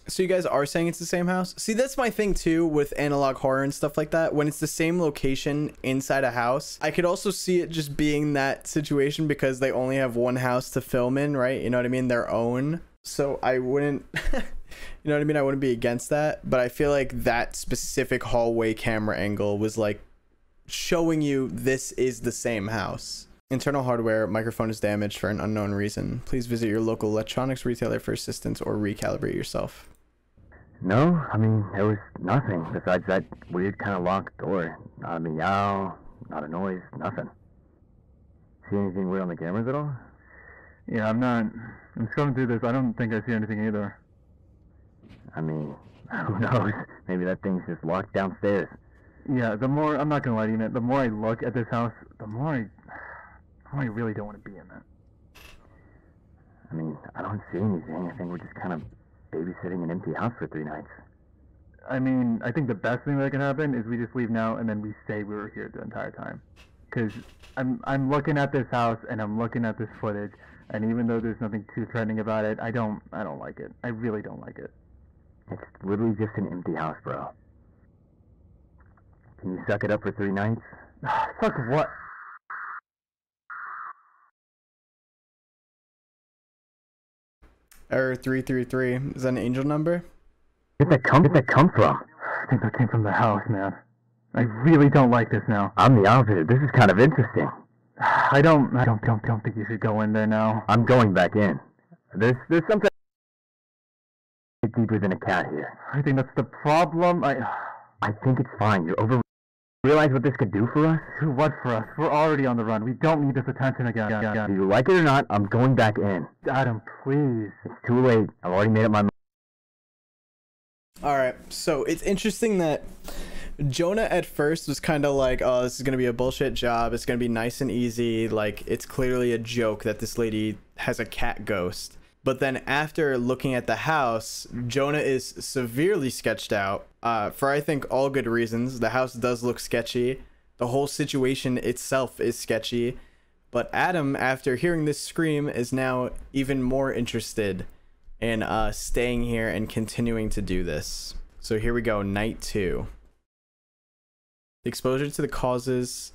so you guys are saying it's the same house? See, that's my thing too with analog horror and stuff like that. When it's the same location inside a house, I could also see it just being that situation because they only have one house to film in, right? You know what I mean? Their own. So I wouldn't, you know what I mean? I wouldn't be against that, but I feel like that specific hallway camera angle was like showing you this is the same house. Internal hardware microphone is damaged for an unknown reason. Please visit your local electronics retailer for assistance or recalibrate yourself. No, I mean, there was nothing besides that weird kind of locked door. Not a meow, not a noise, nothing. See anything weird on the cameras at all? Yeah, I'm not. I'm scrolling through this. I don't think I see anything either. I mean, who knows? Maybe that thing's just locked downstairs. Yeah, the more I'm not gonna lie to you, Nate, the more I look at this house, the more I, the more I really don't want to be in it. I mean, I don't see anything. I think we're just kind of babysitting an empty house for three nights. I mean, I think the best thing that can happen is we just leave now and then we say we were here the entire time. Because I'm I'm looking at this house and I'm looking at this footage, and even though there's nothing too threatening about it, I don't I don't like it. I really don't like it. It's literally just an empty house, bro. Can you suck it up for three nights? Fuck what? Error 333. Is that an angel number? Where'd that come, where'd that come from? I think that came from the house, man. I really don't like this now. I'm the opposite. This is kind of interesting. I don't I don't don't don't think you should go in there now. I'm going back in. There's there's something deeper than a cat here. I think that's the problem. I I think it's fine. You're over. Realize what this could do for us? Do what for us? We're already on the run. We don't need this attention again. Do you like it or not? I'm going back in. Adam, please. It's too late. I've already made up my mind. All right. So it's interesting that Jonah at first was kind of like, "Oh, this is gonna be a bullshit job. It's gonna be nice and easy. Like it's clearly a joke that this lady has a cat ghost." But then after looking at the house, Jonah is severely sketched out. Uh, for I think all good reasons. The house does look sketchy. The whole situation itself is sketchy. But Adam, after hearing this scream, is now even more interested in uh, staying here and continuing to do this. So here we go, night two. The exposure to the causes.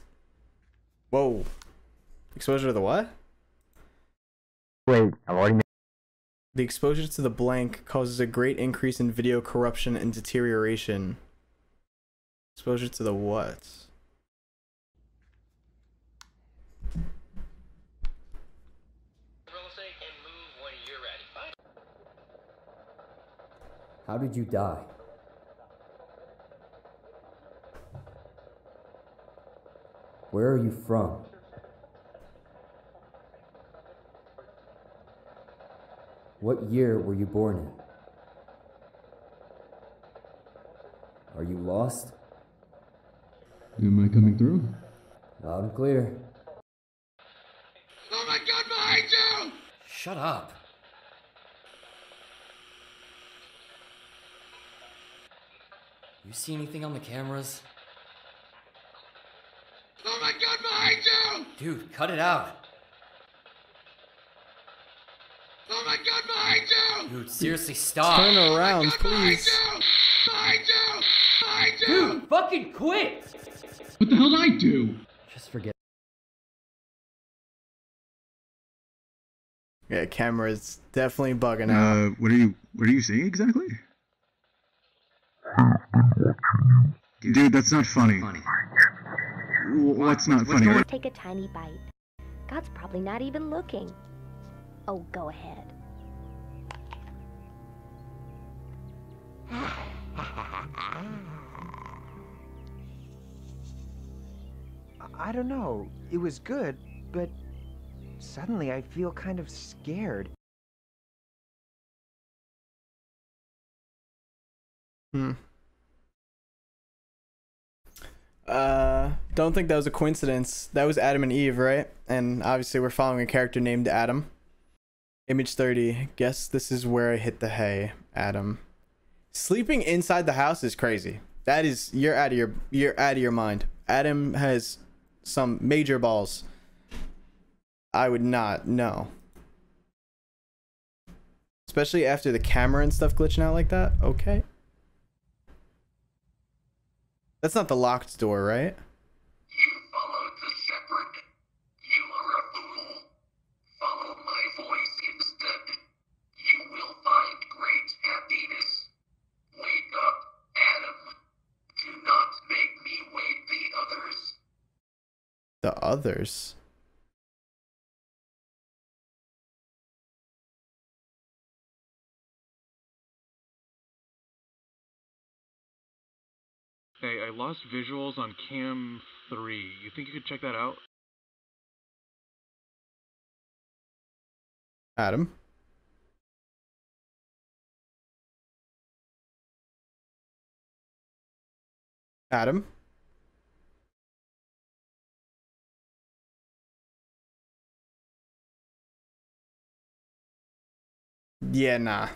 Whoa. Exposure to the what? Wait, I've already made. The exposure to the blank causes a great increase in video corruption and deterioration. Exposure to the what? How did you die? Where are you from? What year were you born in? Are you lost? Am I coming through? Loud and clear. Oh my god, behind you! Shut up. You see anything on the cameras? Dude, cut it out. Oh my god, behind you! Dude, seriously, stop. Turn around, please. Behind you! Behind you! Dude, fucking quit! What the hell did I do? Just forget. Yeah, camera's definitely bugging out. Uh, what are you? What are you saying exactly? Dude, that's not funny. W- What's not funny? Take a tiny bite. God's probably not even looking. Oh, go ahead. I don't know. It was good, but suddenly I feel kind of scared. Hmm. Uh, don't think that was a coincidence. That was Adam and Eve, right? And obviously, we're following a character named Adam. Image 30. Guess this is where I hit the hay, Adam. Sleeping inside the house is crazy. That is you're out of your you're out of your mind. Adam has some major balls. I would not, know. Especially after the camera and stuff glitching out like that. Okay. That's not the locked door, right? Follow my voice instead. You will find great happiness. Wake up, Adam. Do not make me wake the others. The others. Hey, I lost visuals on cam 3. You think you could check that out? Adam. Adam. Yeah, nah.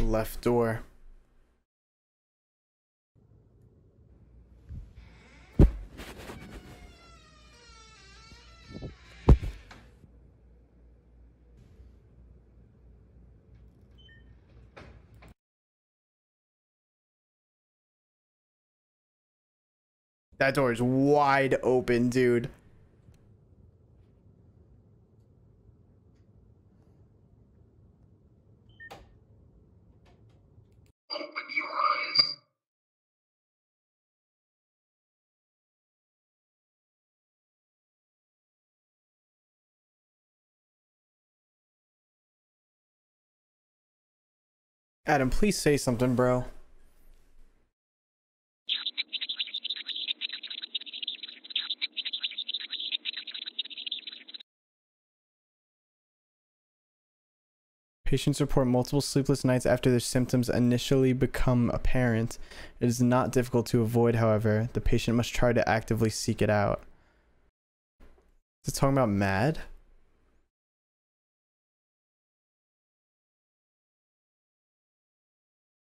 Left door. That door is wide open, dude. Open your eyes. Adam, please say something, bro. Patients report multiple sleepless nights after their symptoms initially become apparent. It is not difficult to avoid, however. The patient must try to actively seek it out. Is it talking about MAD?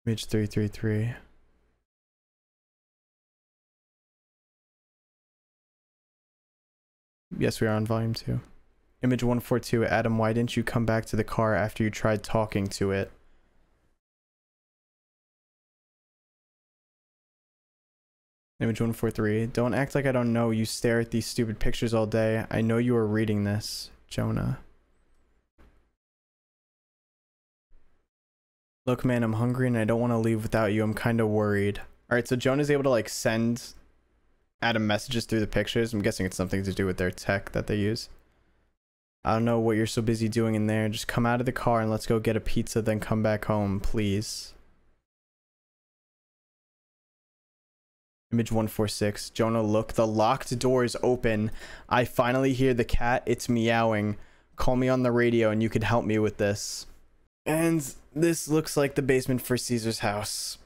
Image 333. Yes, we are on volume 2. Image 142. Adam, why didn't you come back to the car after you tried talking to it? Image 143. Don't act like I don't know. You stare at these stupid pictures all day. I know you are reading this, Jonah. Look, man, I'm hungry and I don't want to leave without you. I'm kind of worried. All right, so Jonah's able to like send Adam messages through the pictures. I'm guessing it's something to do with their tech that they use. I don't know what you're so busy doing in there. Just come out of the car and let's go get a pizza, then come back home, please. Image 146. Jonah, look, the locked door is open. I finally hear the cat. It's meowing. Call me on the radio and you could help me with this. And this looks like the basement for Cesar's house.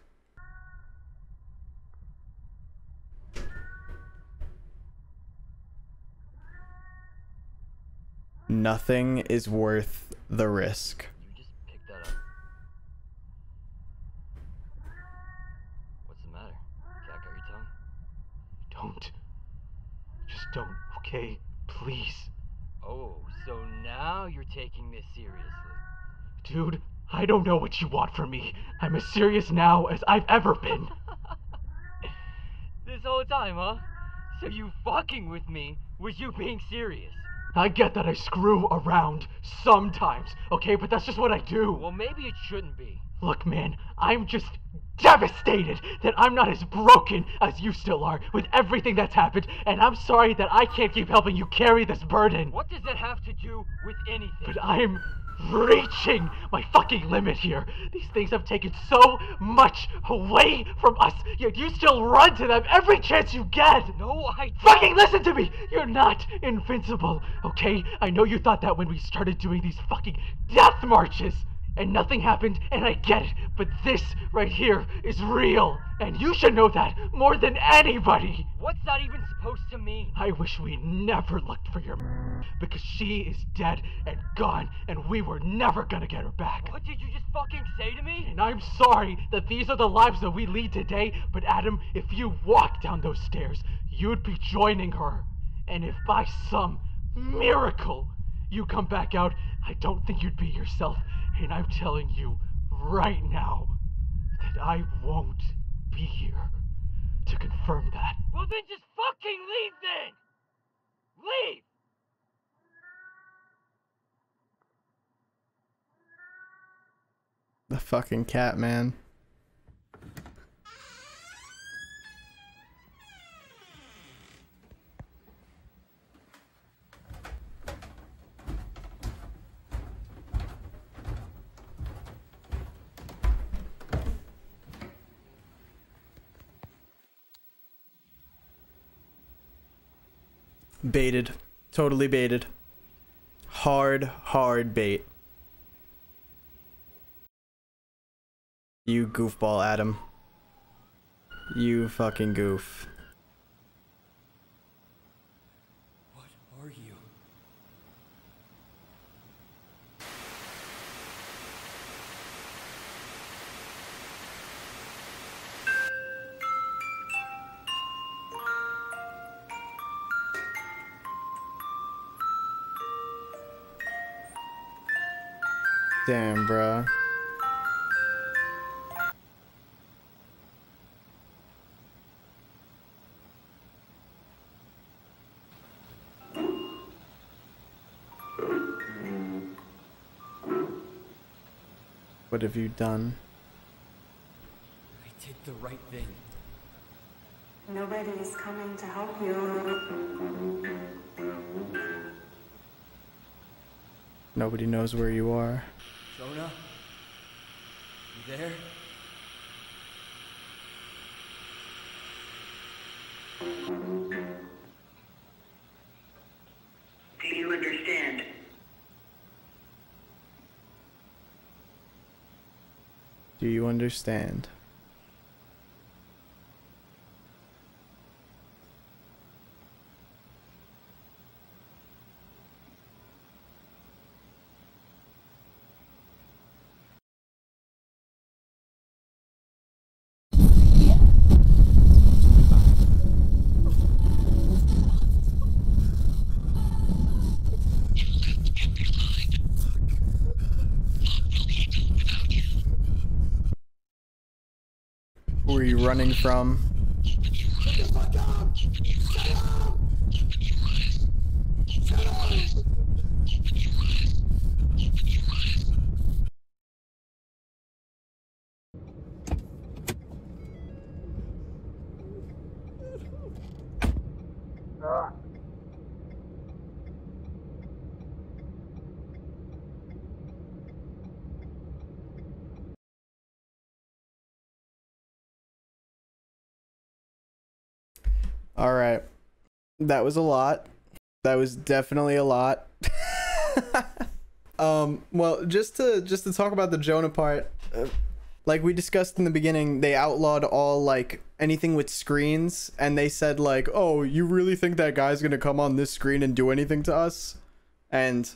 Nothing is worth the risk. What's the matter? Cat got your tongue? Don't. Just don't, okay? Please. Oh, so now you're taking this seriously. Dude, I don't know what you want from me. I'm as serious now as I've ever been. This whole time, huh? So you fucking with me was you being serious? I get that I screw around sometimes, okay? But that's just what I do. Well, maybe it shouldn't be. Look, man, I'm just devastated that I'm not as broken as you still are with everything that's happened, and I'm sorry that I can't keep helping you carry this burden. What does that have to do with anything? But I'm reaching my fucking limit here. These things have taken so much away from us, yet you still run to them every chance you get. No, I Fucking listen to me! You're not invincible, okay? I know you thought that when we started doing these fucking death marches. And nothing happened, and I get it, but this right here is real. And you should know that more than anybody. What's that even supposed to mean? I wish we never looked for your because she is dead and gone, and we were never gonna get her back. What did you just fucking say to me? And I'm sorry that these are the lives that we lead today, but Adam, if you walk down those stairs, you'd be joining her. And if by some miracle you come back out, I don't think you'd be yourself. And I'm telling you right now that I won't be here to confirm that. Well, then just fucking leave then! Leave! The fucking cat, man. Baited. Totally baited. Hard, hard bait. You goofball, Adam. You fucking goof. Damn, bruh. What have you done? I did the right thing. Nobody is coming to help you. Nobody knows where you are. Jonah? You there? Do you understand? Do you understand? Who are you running from? All right. That was a lot. That was definitely a lot. um well, just to just to talk about the Jonah part, uh, like we discussed in the beginning, they outlawed all like anything with screens and they said like, "Oh, you really think that guy's going to come on this screen and do anything to us?" And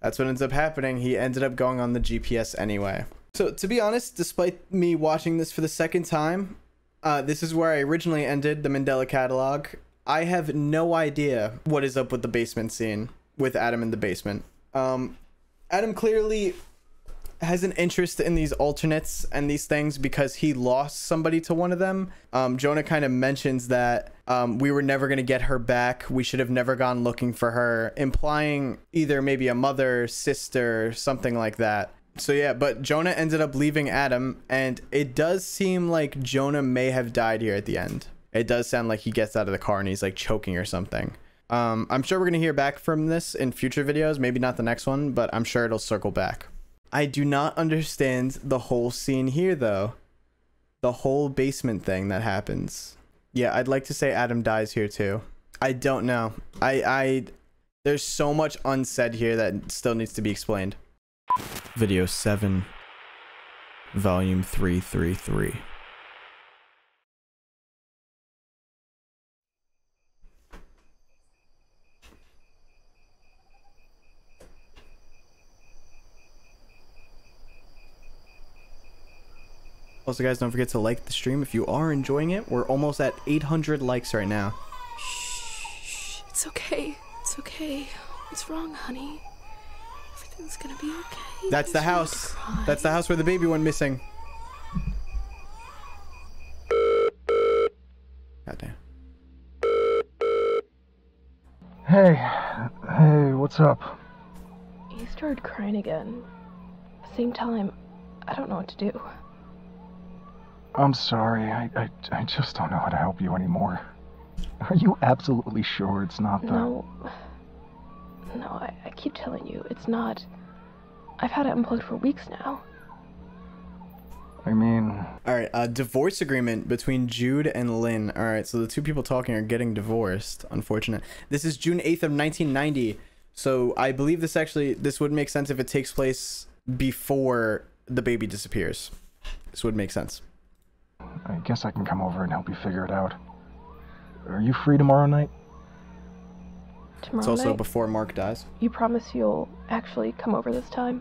that's what ends up happening. He ended up going on the GPS anyway. So, to be honest, despite me watching this for the second time, uh, this is where I originally ended the Mandela Catalogue. I have no idea what is up with the basement scene with Adam in the basement. Um, Adam clearly has an interest in these alternates and these things because he lost somebody to one of them. Um, Jonah kind of mentions that um, we were never going to get her back. We should have never gone looking for her, implying either maybe a mother, sister, something like that. So yeah, but Jonah ended up leaving Adam, and it does seem like Jonah may have died here at the end. It does sound like he gets out of the car and he's like choking or something. Um, I'm sure we're gonna hear back from this in future videos. Maybe not the next one, but I'm sure it'll circle back. I do not understand the whole scene here, though. The whole basement thing that happens. Yeah, I'd like to say Adam dies here too. I don't know. I I there's so much unsaid here that still needs to be explained. Video 7 Volume 333 Also guys, don't forget to like the stream if you are enjoying it. We're almost at 800 likes right now. Shh, It's okay. It's okay. What's wrong, honey? Everything's gonna be okay. That's the There's no need to house. That's the house where the baby went missing. Goddamn. Hey, hey, what's up? He started crying again. Same time, I don't know what to do. I'm sorry, I, I, I just don't know how to help you anymore. Are you absolutely sure it's not the. No. No, I, I keep telling you, it's not. I've had it unplugged for weeks now. I mean. Alright, a uh, divorce agreement between Jude and Lynn. Alright, so the two people talking are getting divorced. Unfortunate. This is June 8th of 1990. So I believe this actually, this would make sense if it takes place before the baby disappears. This would make sense. I guess I can come over and help you figure it out. Are you free tomorrow night? Tomorrow It's also night, before Mark dies. you promise you'll actually come over this time?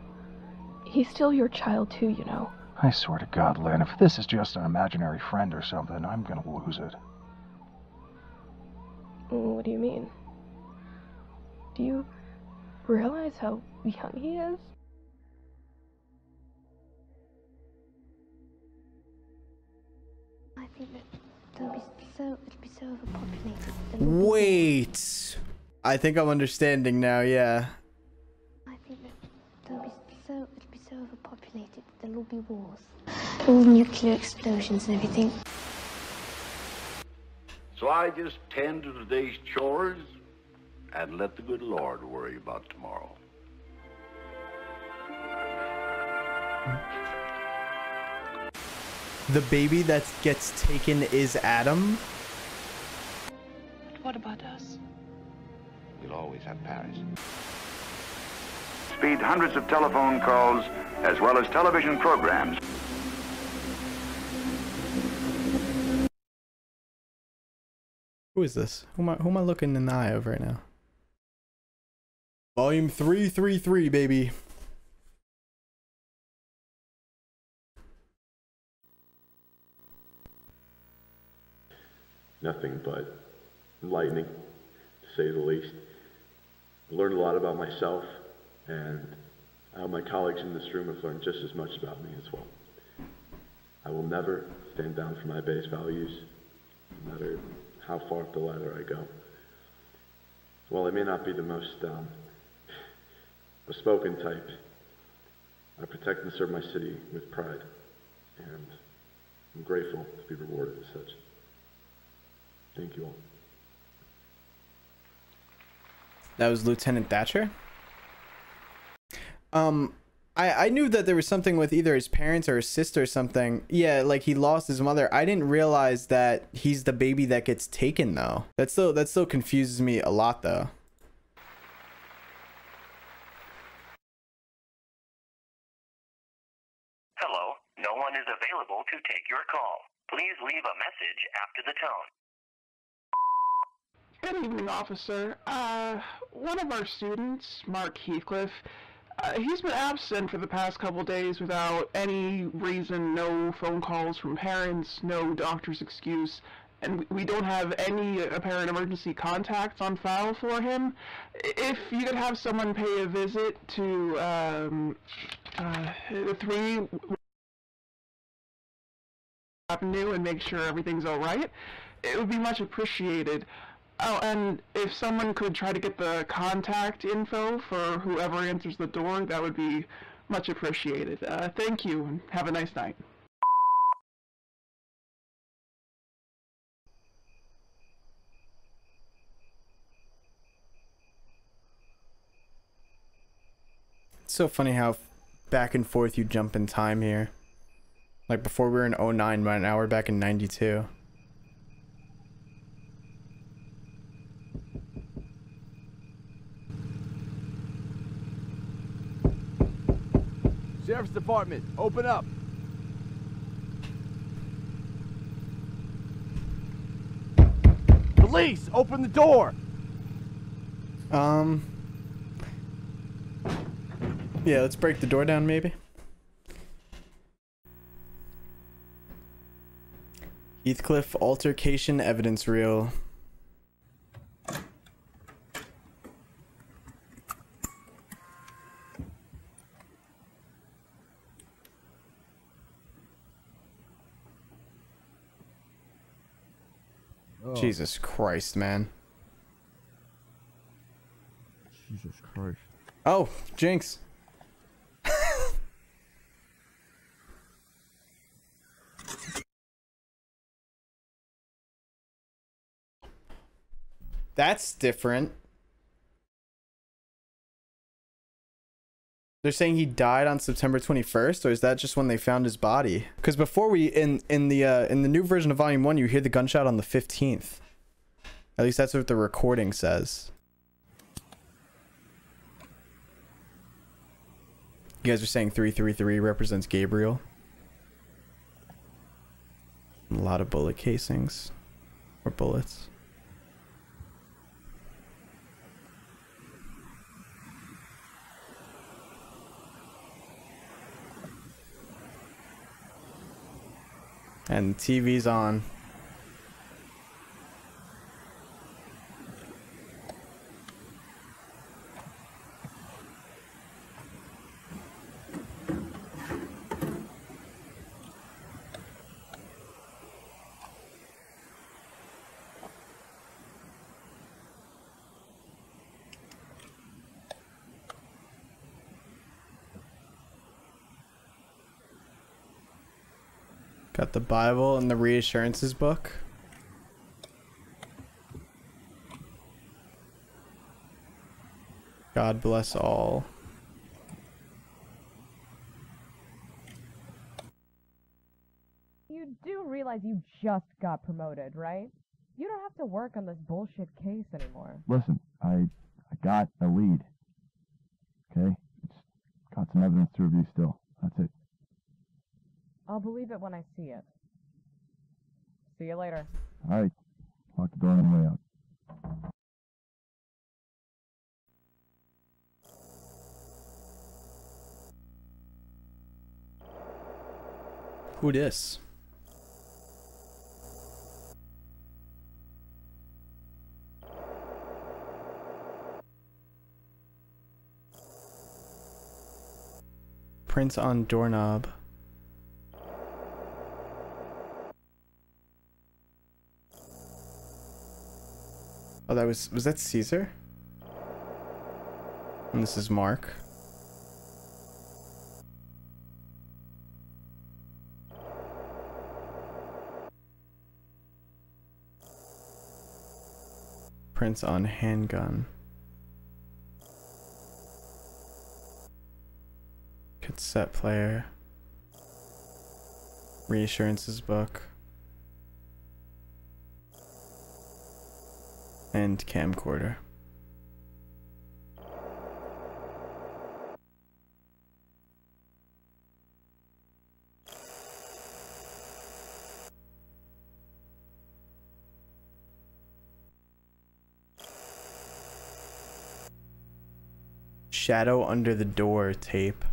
He's still your child too, you know. I swear to God, Lynn, if this is just an imaginary friend or something, I'm gonna lose it. Mm, What do you mean? Do you realize how young he is? I think that it'll be so it'll be so overpopulated. Wait. I think I'm understanding now, yeah. I think that it'll be so it'll be so overpopulated. There'll be wars, all nuclear explosions and everything. So I just tend to today's chores and let the good Lord worry about tomorrow. The baby that gets taken is Adam? But what about us? We'll always have Paris. Speed hundreds of telephone calls as well as television programs. Who is this? Who am I, who am I looking in the eye of right now? Volume 333, baby. nothing but enlightening, to say the least. Learned a lot about myself, and my colleagues in this room have learned just as much about me as well. I will never stand down for my base values, no matter how far up the ladder I go. While I may not be the most um, spoken type, I protect and serve my city with pride, and I'm grateful to be rewarded as such. Thank you all. That was Lieutenant Thatcher. Um, I I knew that there was something with either his parents or his sister or something. Yeah, like he lost his mother. I didn't realize that he's the baby that gets taken though. That still that still confuses me a lot though. Hello, no one is available to take your call. Please leave a message after the tone. Good evening, officer. Uh, one of our students, Mark Heathcliff, uh, he's been absent for the past couple days without any reason, no phone calls from parents, no doctor's excuse, and we- don't have any apparent emergency contacts on file for him. If you could have someone pay a visit to, um, uh, the three Avenue and make sure everything's alright, it would be much appreciated. Oh, and if someone could try to get the contact info for whoever answers the door, that would be much appreciated. Uh, thank you, and have a nice night. It's so funny how back and forth you jump in time here. Like before we were in 09, right now we're back in 92. Sheriff's Department, open up. Police, open the door. Um. Yeah, let's break the door down maybe. Heathcliff altercation evidence reel. Jesus Christ, man. Jesus Christ. Oh, Jinx. That's different. They're saying he died on September 21st, or is that just when they found his body? Because before we in in the uh, in the new version of Volume One, you hear the gunshot on the 15th. At least that's what the recording says. You guys are saying 333 represents Gabriel. A lot of bullet casings. Or bullets. And TV's on. Got the Bible and the reassurances book. God bless all. You do realize you just got promoted, right? You don't have to work on this bullshit case anymore. Listen, I I got a lead. Okay? It's got some evidence to review still. That's it. I'll believe it when I see it. See you later. All right. Lock the door on the way out. Who dis? Prints on doorknob. Oh, that was was that Cesar? And this is Mark. Prints on handgun. Cassette player. Reassurances book. And camcorder. Shadow under the door tape.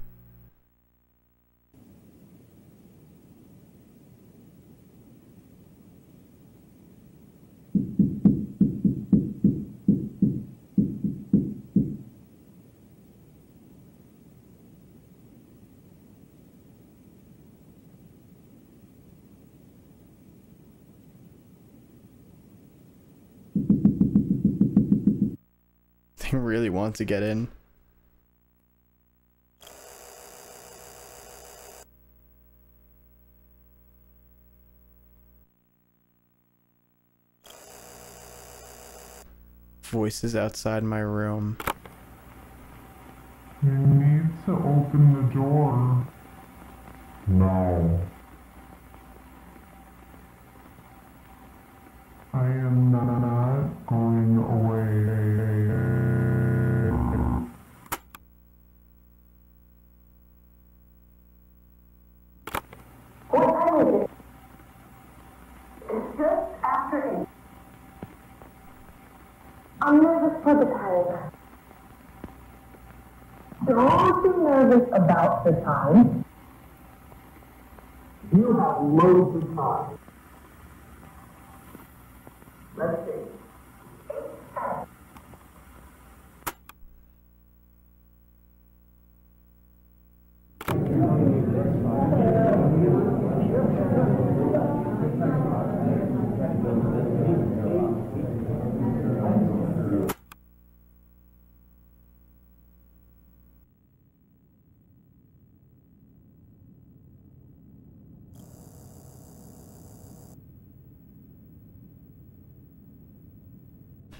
Want to get in. Voices outside my room. Your name's to open the door. No. I am not going away. What time is it? It's just after eight. I'm nervous for the time. Don't be nervous about the time. You have loads of time. Let's see.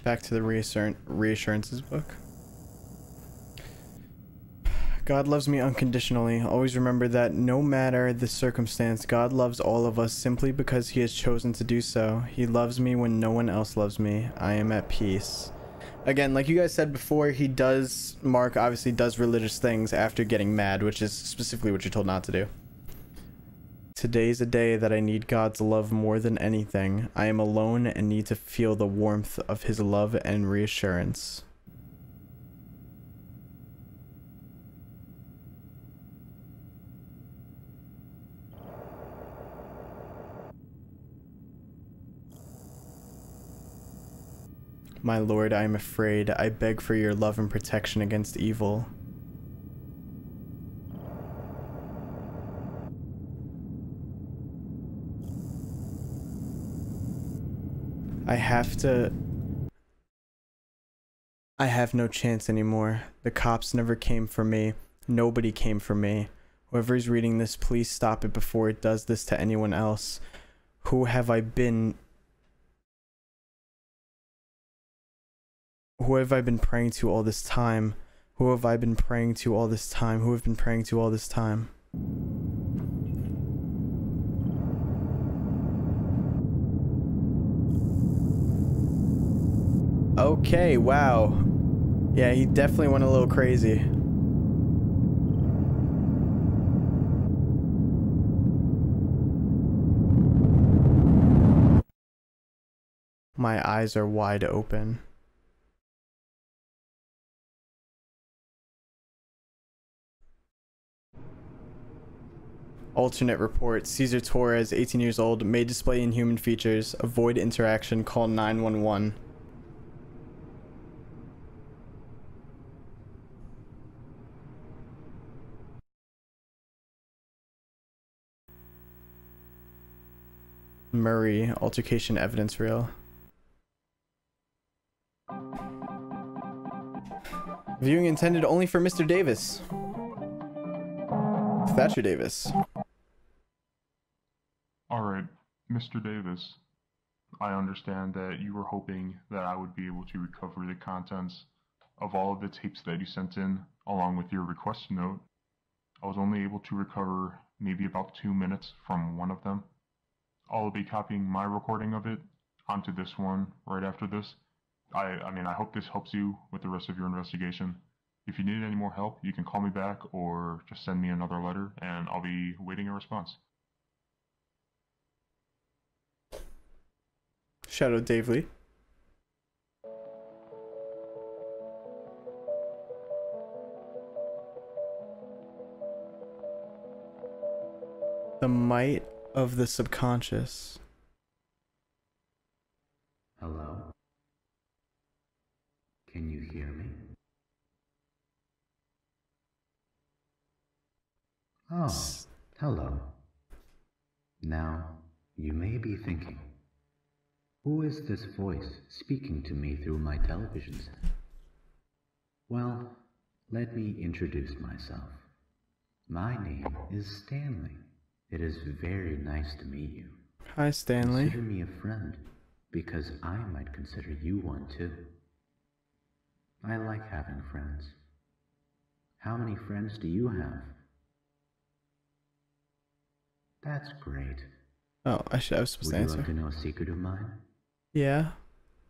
Back to the reassur- reassurances book. God loves me unconditionally. Always remember that no matter the circumstance, God loves all of us simply because He has chosen to do so. He loves me when no one else loves me. I am at peace. Again, like you guys said before, he does, Mark obviously does religious things after getting mad, which is specifically what you're told not to do. Today's a day that I need God's love more than anything. I am alone and need to feel the warmth of His love and reassurance. My lord, I am afraid. I beg for your love and protection against evil. I have to... I have no chance anymore. The cops never came for me. Nobody came for me. Whoever's reading this, please stop it before it does this to anyone else. Who have I been... Who have I been praying to all this time? Who have I been praying to all this time? Who have been praying to all this time? Okay, wow. Yeah, he definitely went a little crazy. My eyes are wide open. Alternate report. Cesar Torres, 18 years old, may display inhuman features. Avoid interaction. Call 911. Murray, altercation evidence reel. Viewing intended only for Mr. Davis. Thatcher Davis. Alright, Mr. Davis. I understand that you were hoping that I would be able to recover the contents of all of the tapes that you sent in, along with your request note. I was only able to recover maybe about two minutes from one of them. I'll be copying my recording of it onto this one right after this. I, I mean, I hope this helps you with the rest of your investigation. If you need any more help, you can call me back or just send me another letter and I'll be waiting a response. Shadow Dave Lee. The might of the subconscious. Hello? Can you hear me? Oh, hello. Now, you may be thinking, who is this voice speaking to me through my television set? Well, let me introduce myself. My name is Stanley. It is very nice to meet you. Hi, Stanley. Consider me a friend, because I might consider you one too. I like having friends. How many friends do you have? That's great. Oh, I should I was supposed Would to you answer. like to know a secret of mine? Yeah.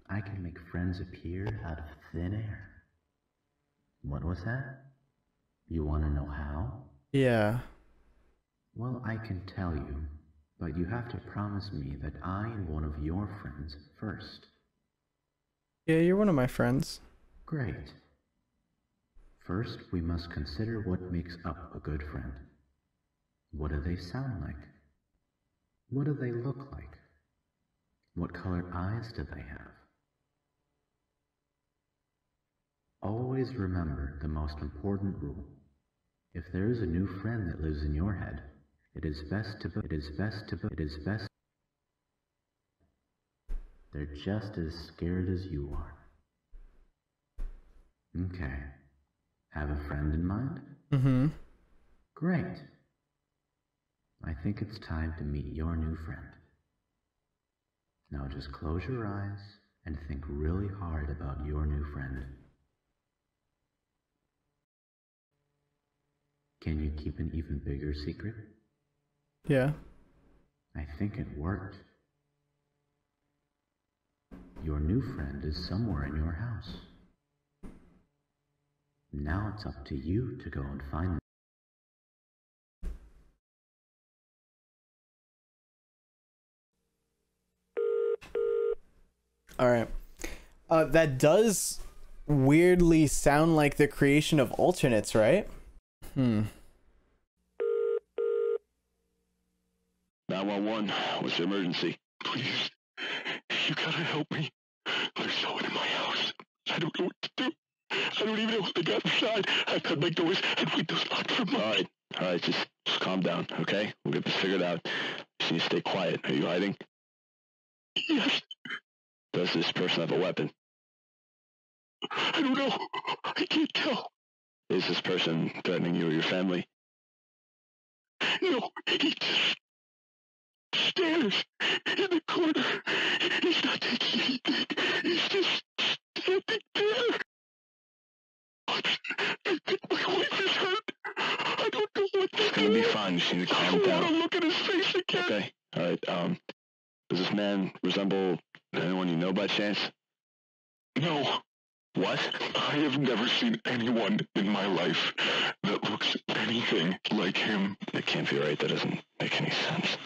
I can make friends appear out of thin air. What was that? You want to know how? Yeah. Well, I can tell you, but you have to promise me that I am one of your friends first. Yeah, you're one of my friends. Great. First, we must consider what makes up a good friend. What do they sound like? What do they look like? What color eyes do they have? Always remember the most important rule. If there is a new friend that lives in your head, it is best to it is best to it is best they're just as scared as you are. Okay. Have a friend in mind? Mm-hmm. Great. I think it's time to meet your new friend. Now just close your eyes and think really hard about your new friend. Can you keep an even bigger secret? Yeah. I think it worked. Your new friend is somewhere in your house. Now it's up to you to go and find them. All right. Uh, that does weirdly sound like the creation of alternates, right? Hmm. 911, what's the emergency? Please, you gotta help me. There's someone in my house. I don't know what to do. I don't even know what they got inside. I've had make noise and windows locked for months. Alright, alright, just, just calm down, okay? We'll get this figured out. Just need to stay quiet. Are you hiding? Yes, Does this person have a weapon? I don't know. I can't tell. Is this person threatening you or your family? No, he just in the corner. He's not taking anything. He's just standing there. I think my wife is hurt. I don't know what to It's gonna be fine. You just need to I calm don't want to down. look at his face again. Okay, alright, um, does this man resemble anyone you know by chance? No. What? I have never seen anyone in my life that looks anything like him. That can't be right. That doesn't make any sense.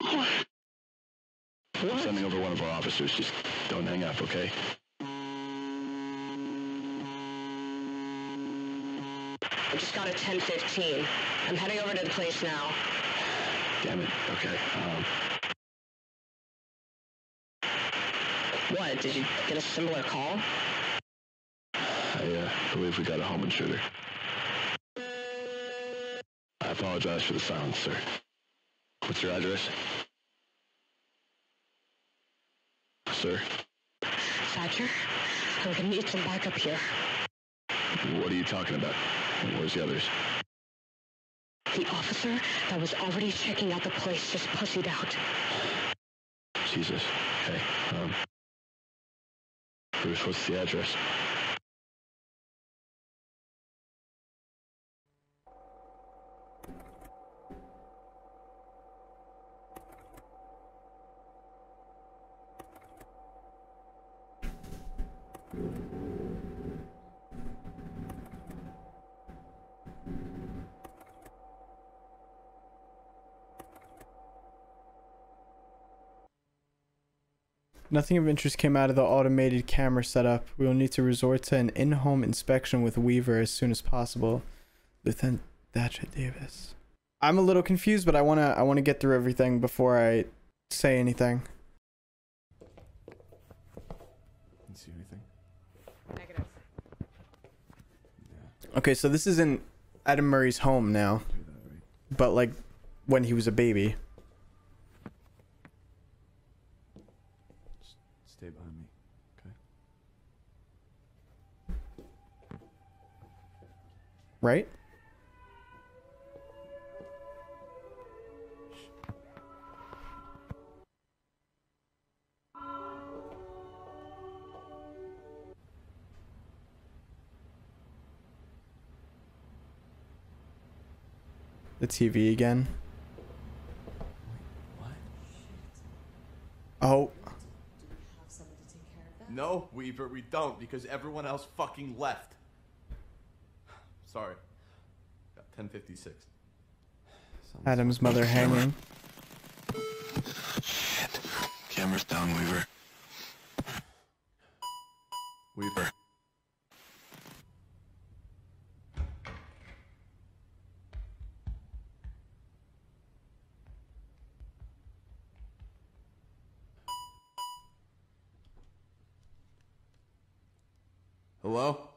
I'm sending over one of our officers. Just don't hang up, okay? I just got a 1015. I'm heading over to the place now. Damn it. Okay. Um, What? Did you get a similar call? I uh, believe we got a home intruder. I apologize for the silence, sir. What's your address? Sir, Thatcher? I'm gonna need some backup here. what are you talking about? Where's the others? The officer that was already checking out the place just pussied out. Jesus. Okay. Um, Bruce, what's the address? Nothing of interest came out of the automated camera setup. We will need to resort to an in-home inspection with Weaver as soon as possible. Lieutenant Thatcher Davis. I'm a little confused, but I wanna I wanna get through everything before I say anything. You see anything? Negative. Okay, so this is in Adam Murray's home now, but like when he was a baby. Stay behind me, okay? Right? The TV again. Oh. No, Weaver, we don't, because everyone else fucking left. Sorry. Got 1056. Adam's mother hanging. Shit. Camera's down, Weaver. Weaver. Hello?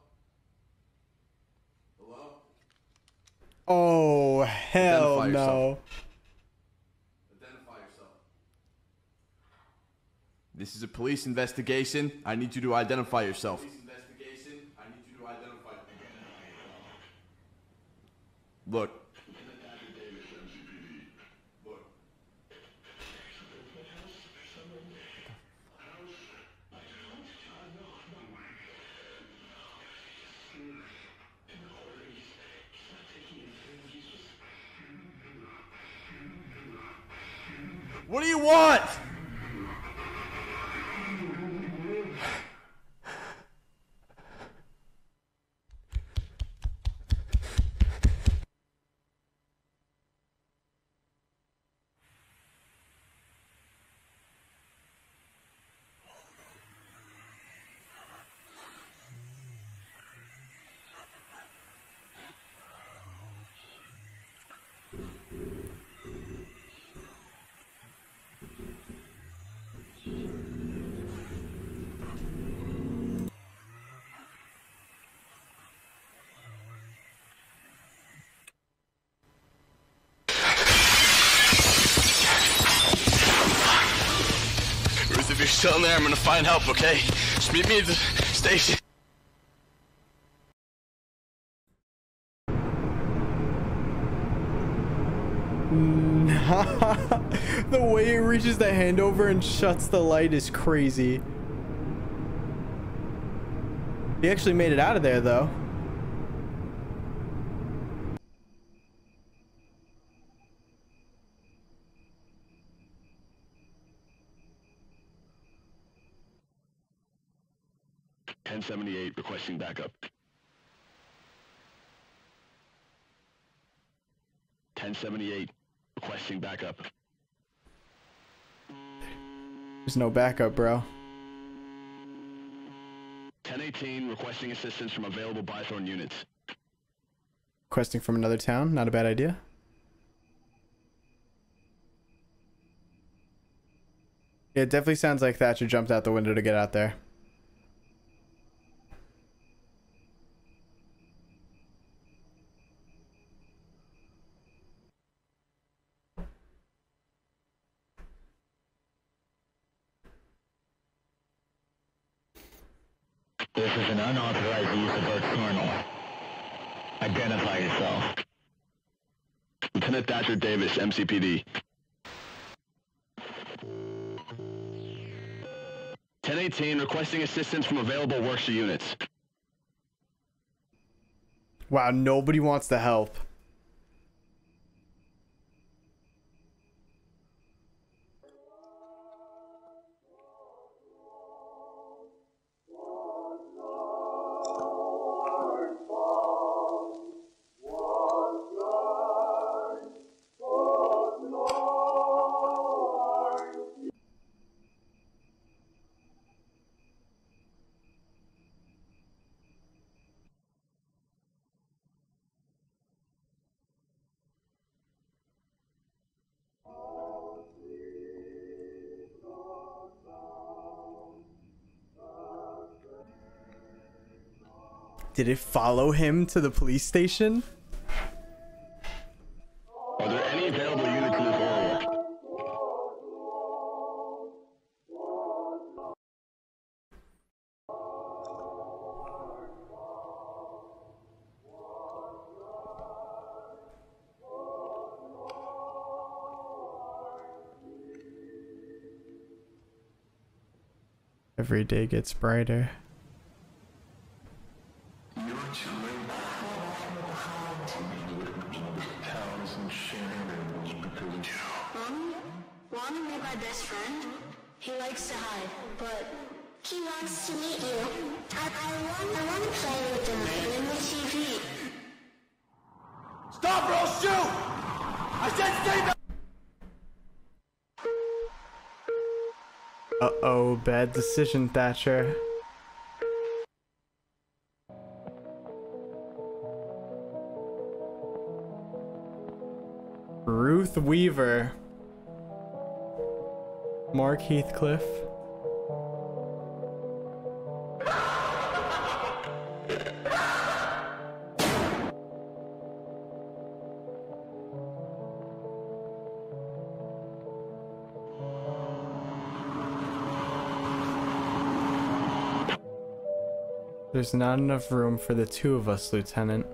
Hello? Oh hell Identify no. yourself. Identify yourself. This is a police investigation. I need you to identify yourself. investigation. I need you to identify. Look. What do you want? Ruth, if you're still in there, I'm gonna find help, okay? Just meet me at the station. the way he reaches the hand over and shuts the light is crazy. He actually made it out of there though. Ten seventy eight requesting backup. Ten seventy eight requesting backup. There's no backup, bro. Ten eighteen requesting assistance from available Bythorn units. Questing from another town, not a bad idea. It definitely sounds like Thatcher jumped out the window to get out there. This is an unauthorized use of Earth kernel. Identify yourself. Lieutenant Thatcher Davis, MCPD. 1018, requesting assistance from available worksheet units. Wow, nobody wants to help. Did it follow him to the police station? Are there any available units in this area? Every day gets brighter. He wants to meet you. I, I want I want to play with him in the TV. Stop or I'll shoot! I said stay back! Uh-oh, bad decision, Thatcher. Ruth Weaver. Mark Heathcliff. There's not enough room for the two of us, Lieutenant.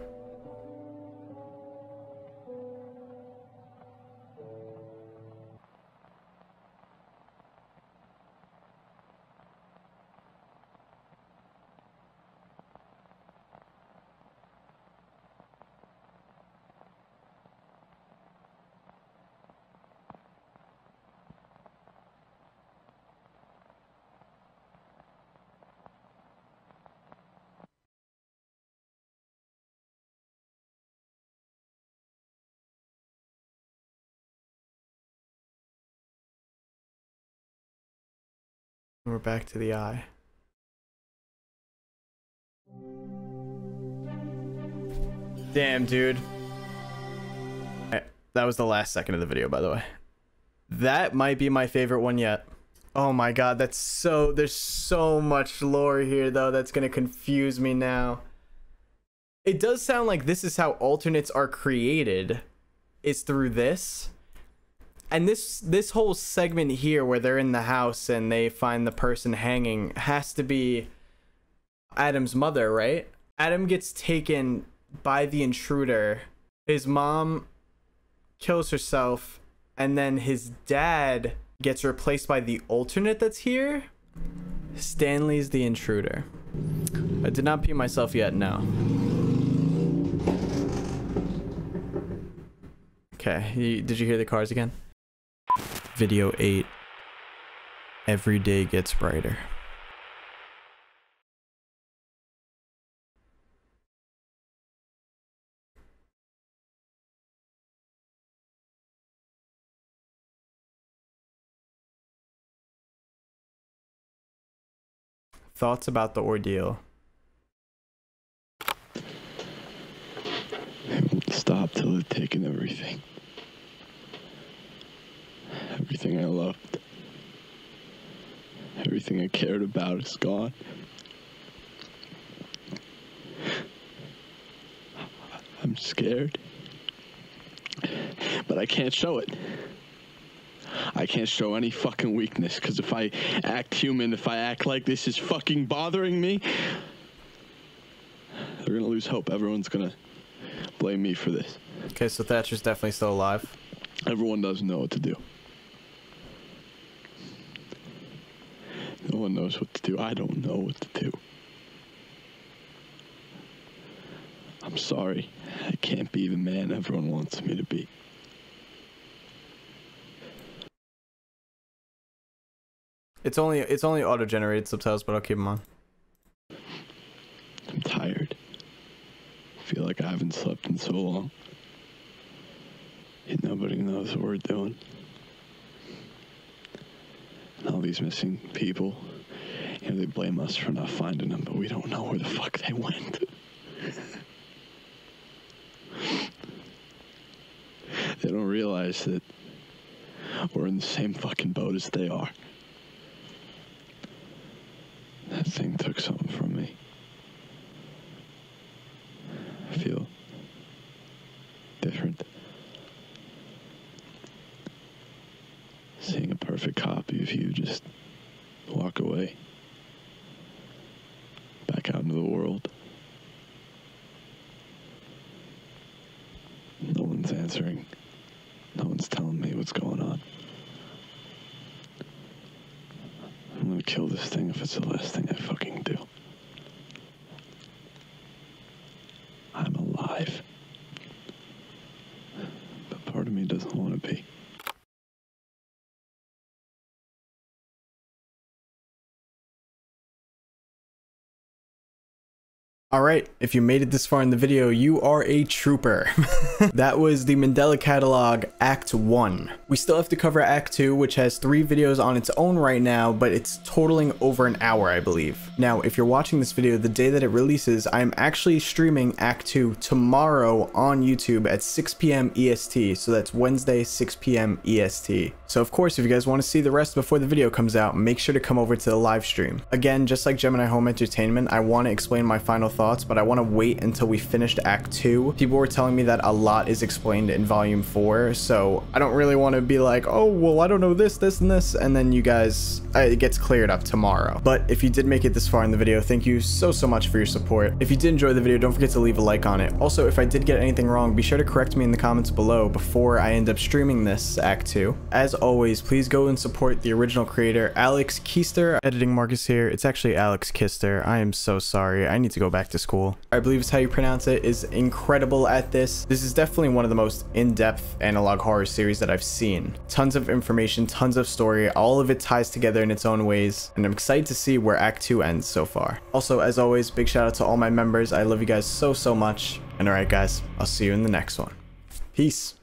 Back to the eye. Damn, dude. Eh, That was the last second of the video, by the way. That might be my favorite one yet. Oh my god, that's so... There's so much lore here, though, that's gonna confuse me now. It does sound like this is how alternates are created. It's through this and this this whole segment here where they're in the house and they find the person hanging has to be Adam's mother, right? Adam gets taken by the intruder. His mom kills herself and then his dad gets replaced by the alternate that's here. Stanley's the intruder. I did not pee myself yet, no. Okay, did you hear the cars again? Video 8 Every day gets brighter. Thoughts about the ordeal? Stop till they've taken everything. Everything I loved. Everything I cared about is gone. I'm scared. But I can't show it. I can't show any fucking weakness because if I act human, if I act like this is fucking bothering me, they're gonna lose hope. Everyone's gonna blame me for this. Okay, so Thatcher's definitely still alive. Everyone doesn't know what to do. No one knows what to do. I don't know what to do. I'm sorry. I can't be the man everyone wants me to be. It's only it's only auto-generated subtitles, but I'll keep them on. I'm tired. I feel like I haven't slept in so long. Yet nobody knows what we're doing. All these missing people, you know, they blame us for not finding them, but we don't know where the fuck they went. they don't realize that we're in the same fucking boat as they are. That thing took something from me. I feel different. Seeing a perfect copy of you just walk away. Back out into the world. No one's answering. No one's telling me what's going on. I'm gonna kill this thing if it's the last thing I fucking do. I'm alive. But part of me doesn't want to be. Alright, if you made it this far in the video, you are a trooper. that was the Mandela Catalogue Act 1. We still have to cover Act 2, which has three videos on its own right now, but it's totaling over an hour, I believe. Now, if you're watching this video the day that it releases, I'm actually streaming Act 2 tomorrow on YouTube at 6 p.m. EST, so that's Wednesday, 6 p.m. EST. So of course, if you guys want to see the rest before the video comes out, make sure to come over to the live stream. Again, just like Gemini Home Entertainment, I want to explain my final thoughts, but I want to wait until we finished Act 2. People were telling me that a lot is explained in Volume 4, so I don't really want to be like, oh, well, I don't know this, this, and this, and then you guys, uh, it gets cleared up tomorrow. But if you did make it this far in the video, thank you so, so much for your support. If you did enjoy the video, don't forget to leave a like on it. Also, if I did get anything wrong, be sure to correct me in the comments below before I end up streaming this Act 2. As always, please go and support the original creator, Alex Keister. Editing Marcus here. It's actually Alex Kister. I am so sorry. I need to go back to school. I believe it's how you pronounce it, is incredible at this. This is definitely one of the most in-depth analog horror series that I've seen. Tons of information, tons of story, all of it ties together in its own ways, and I'm excited to see where Act 2 ends so far. Also, as always, big shout out to all my members. I love you guys so, so much. And alright guys, I'll see you in the next one. Peace.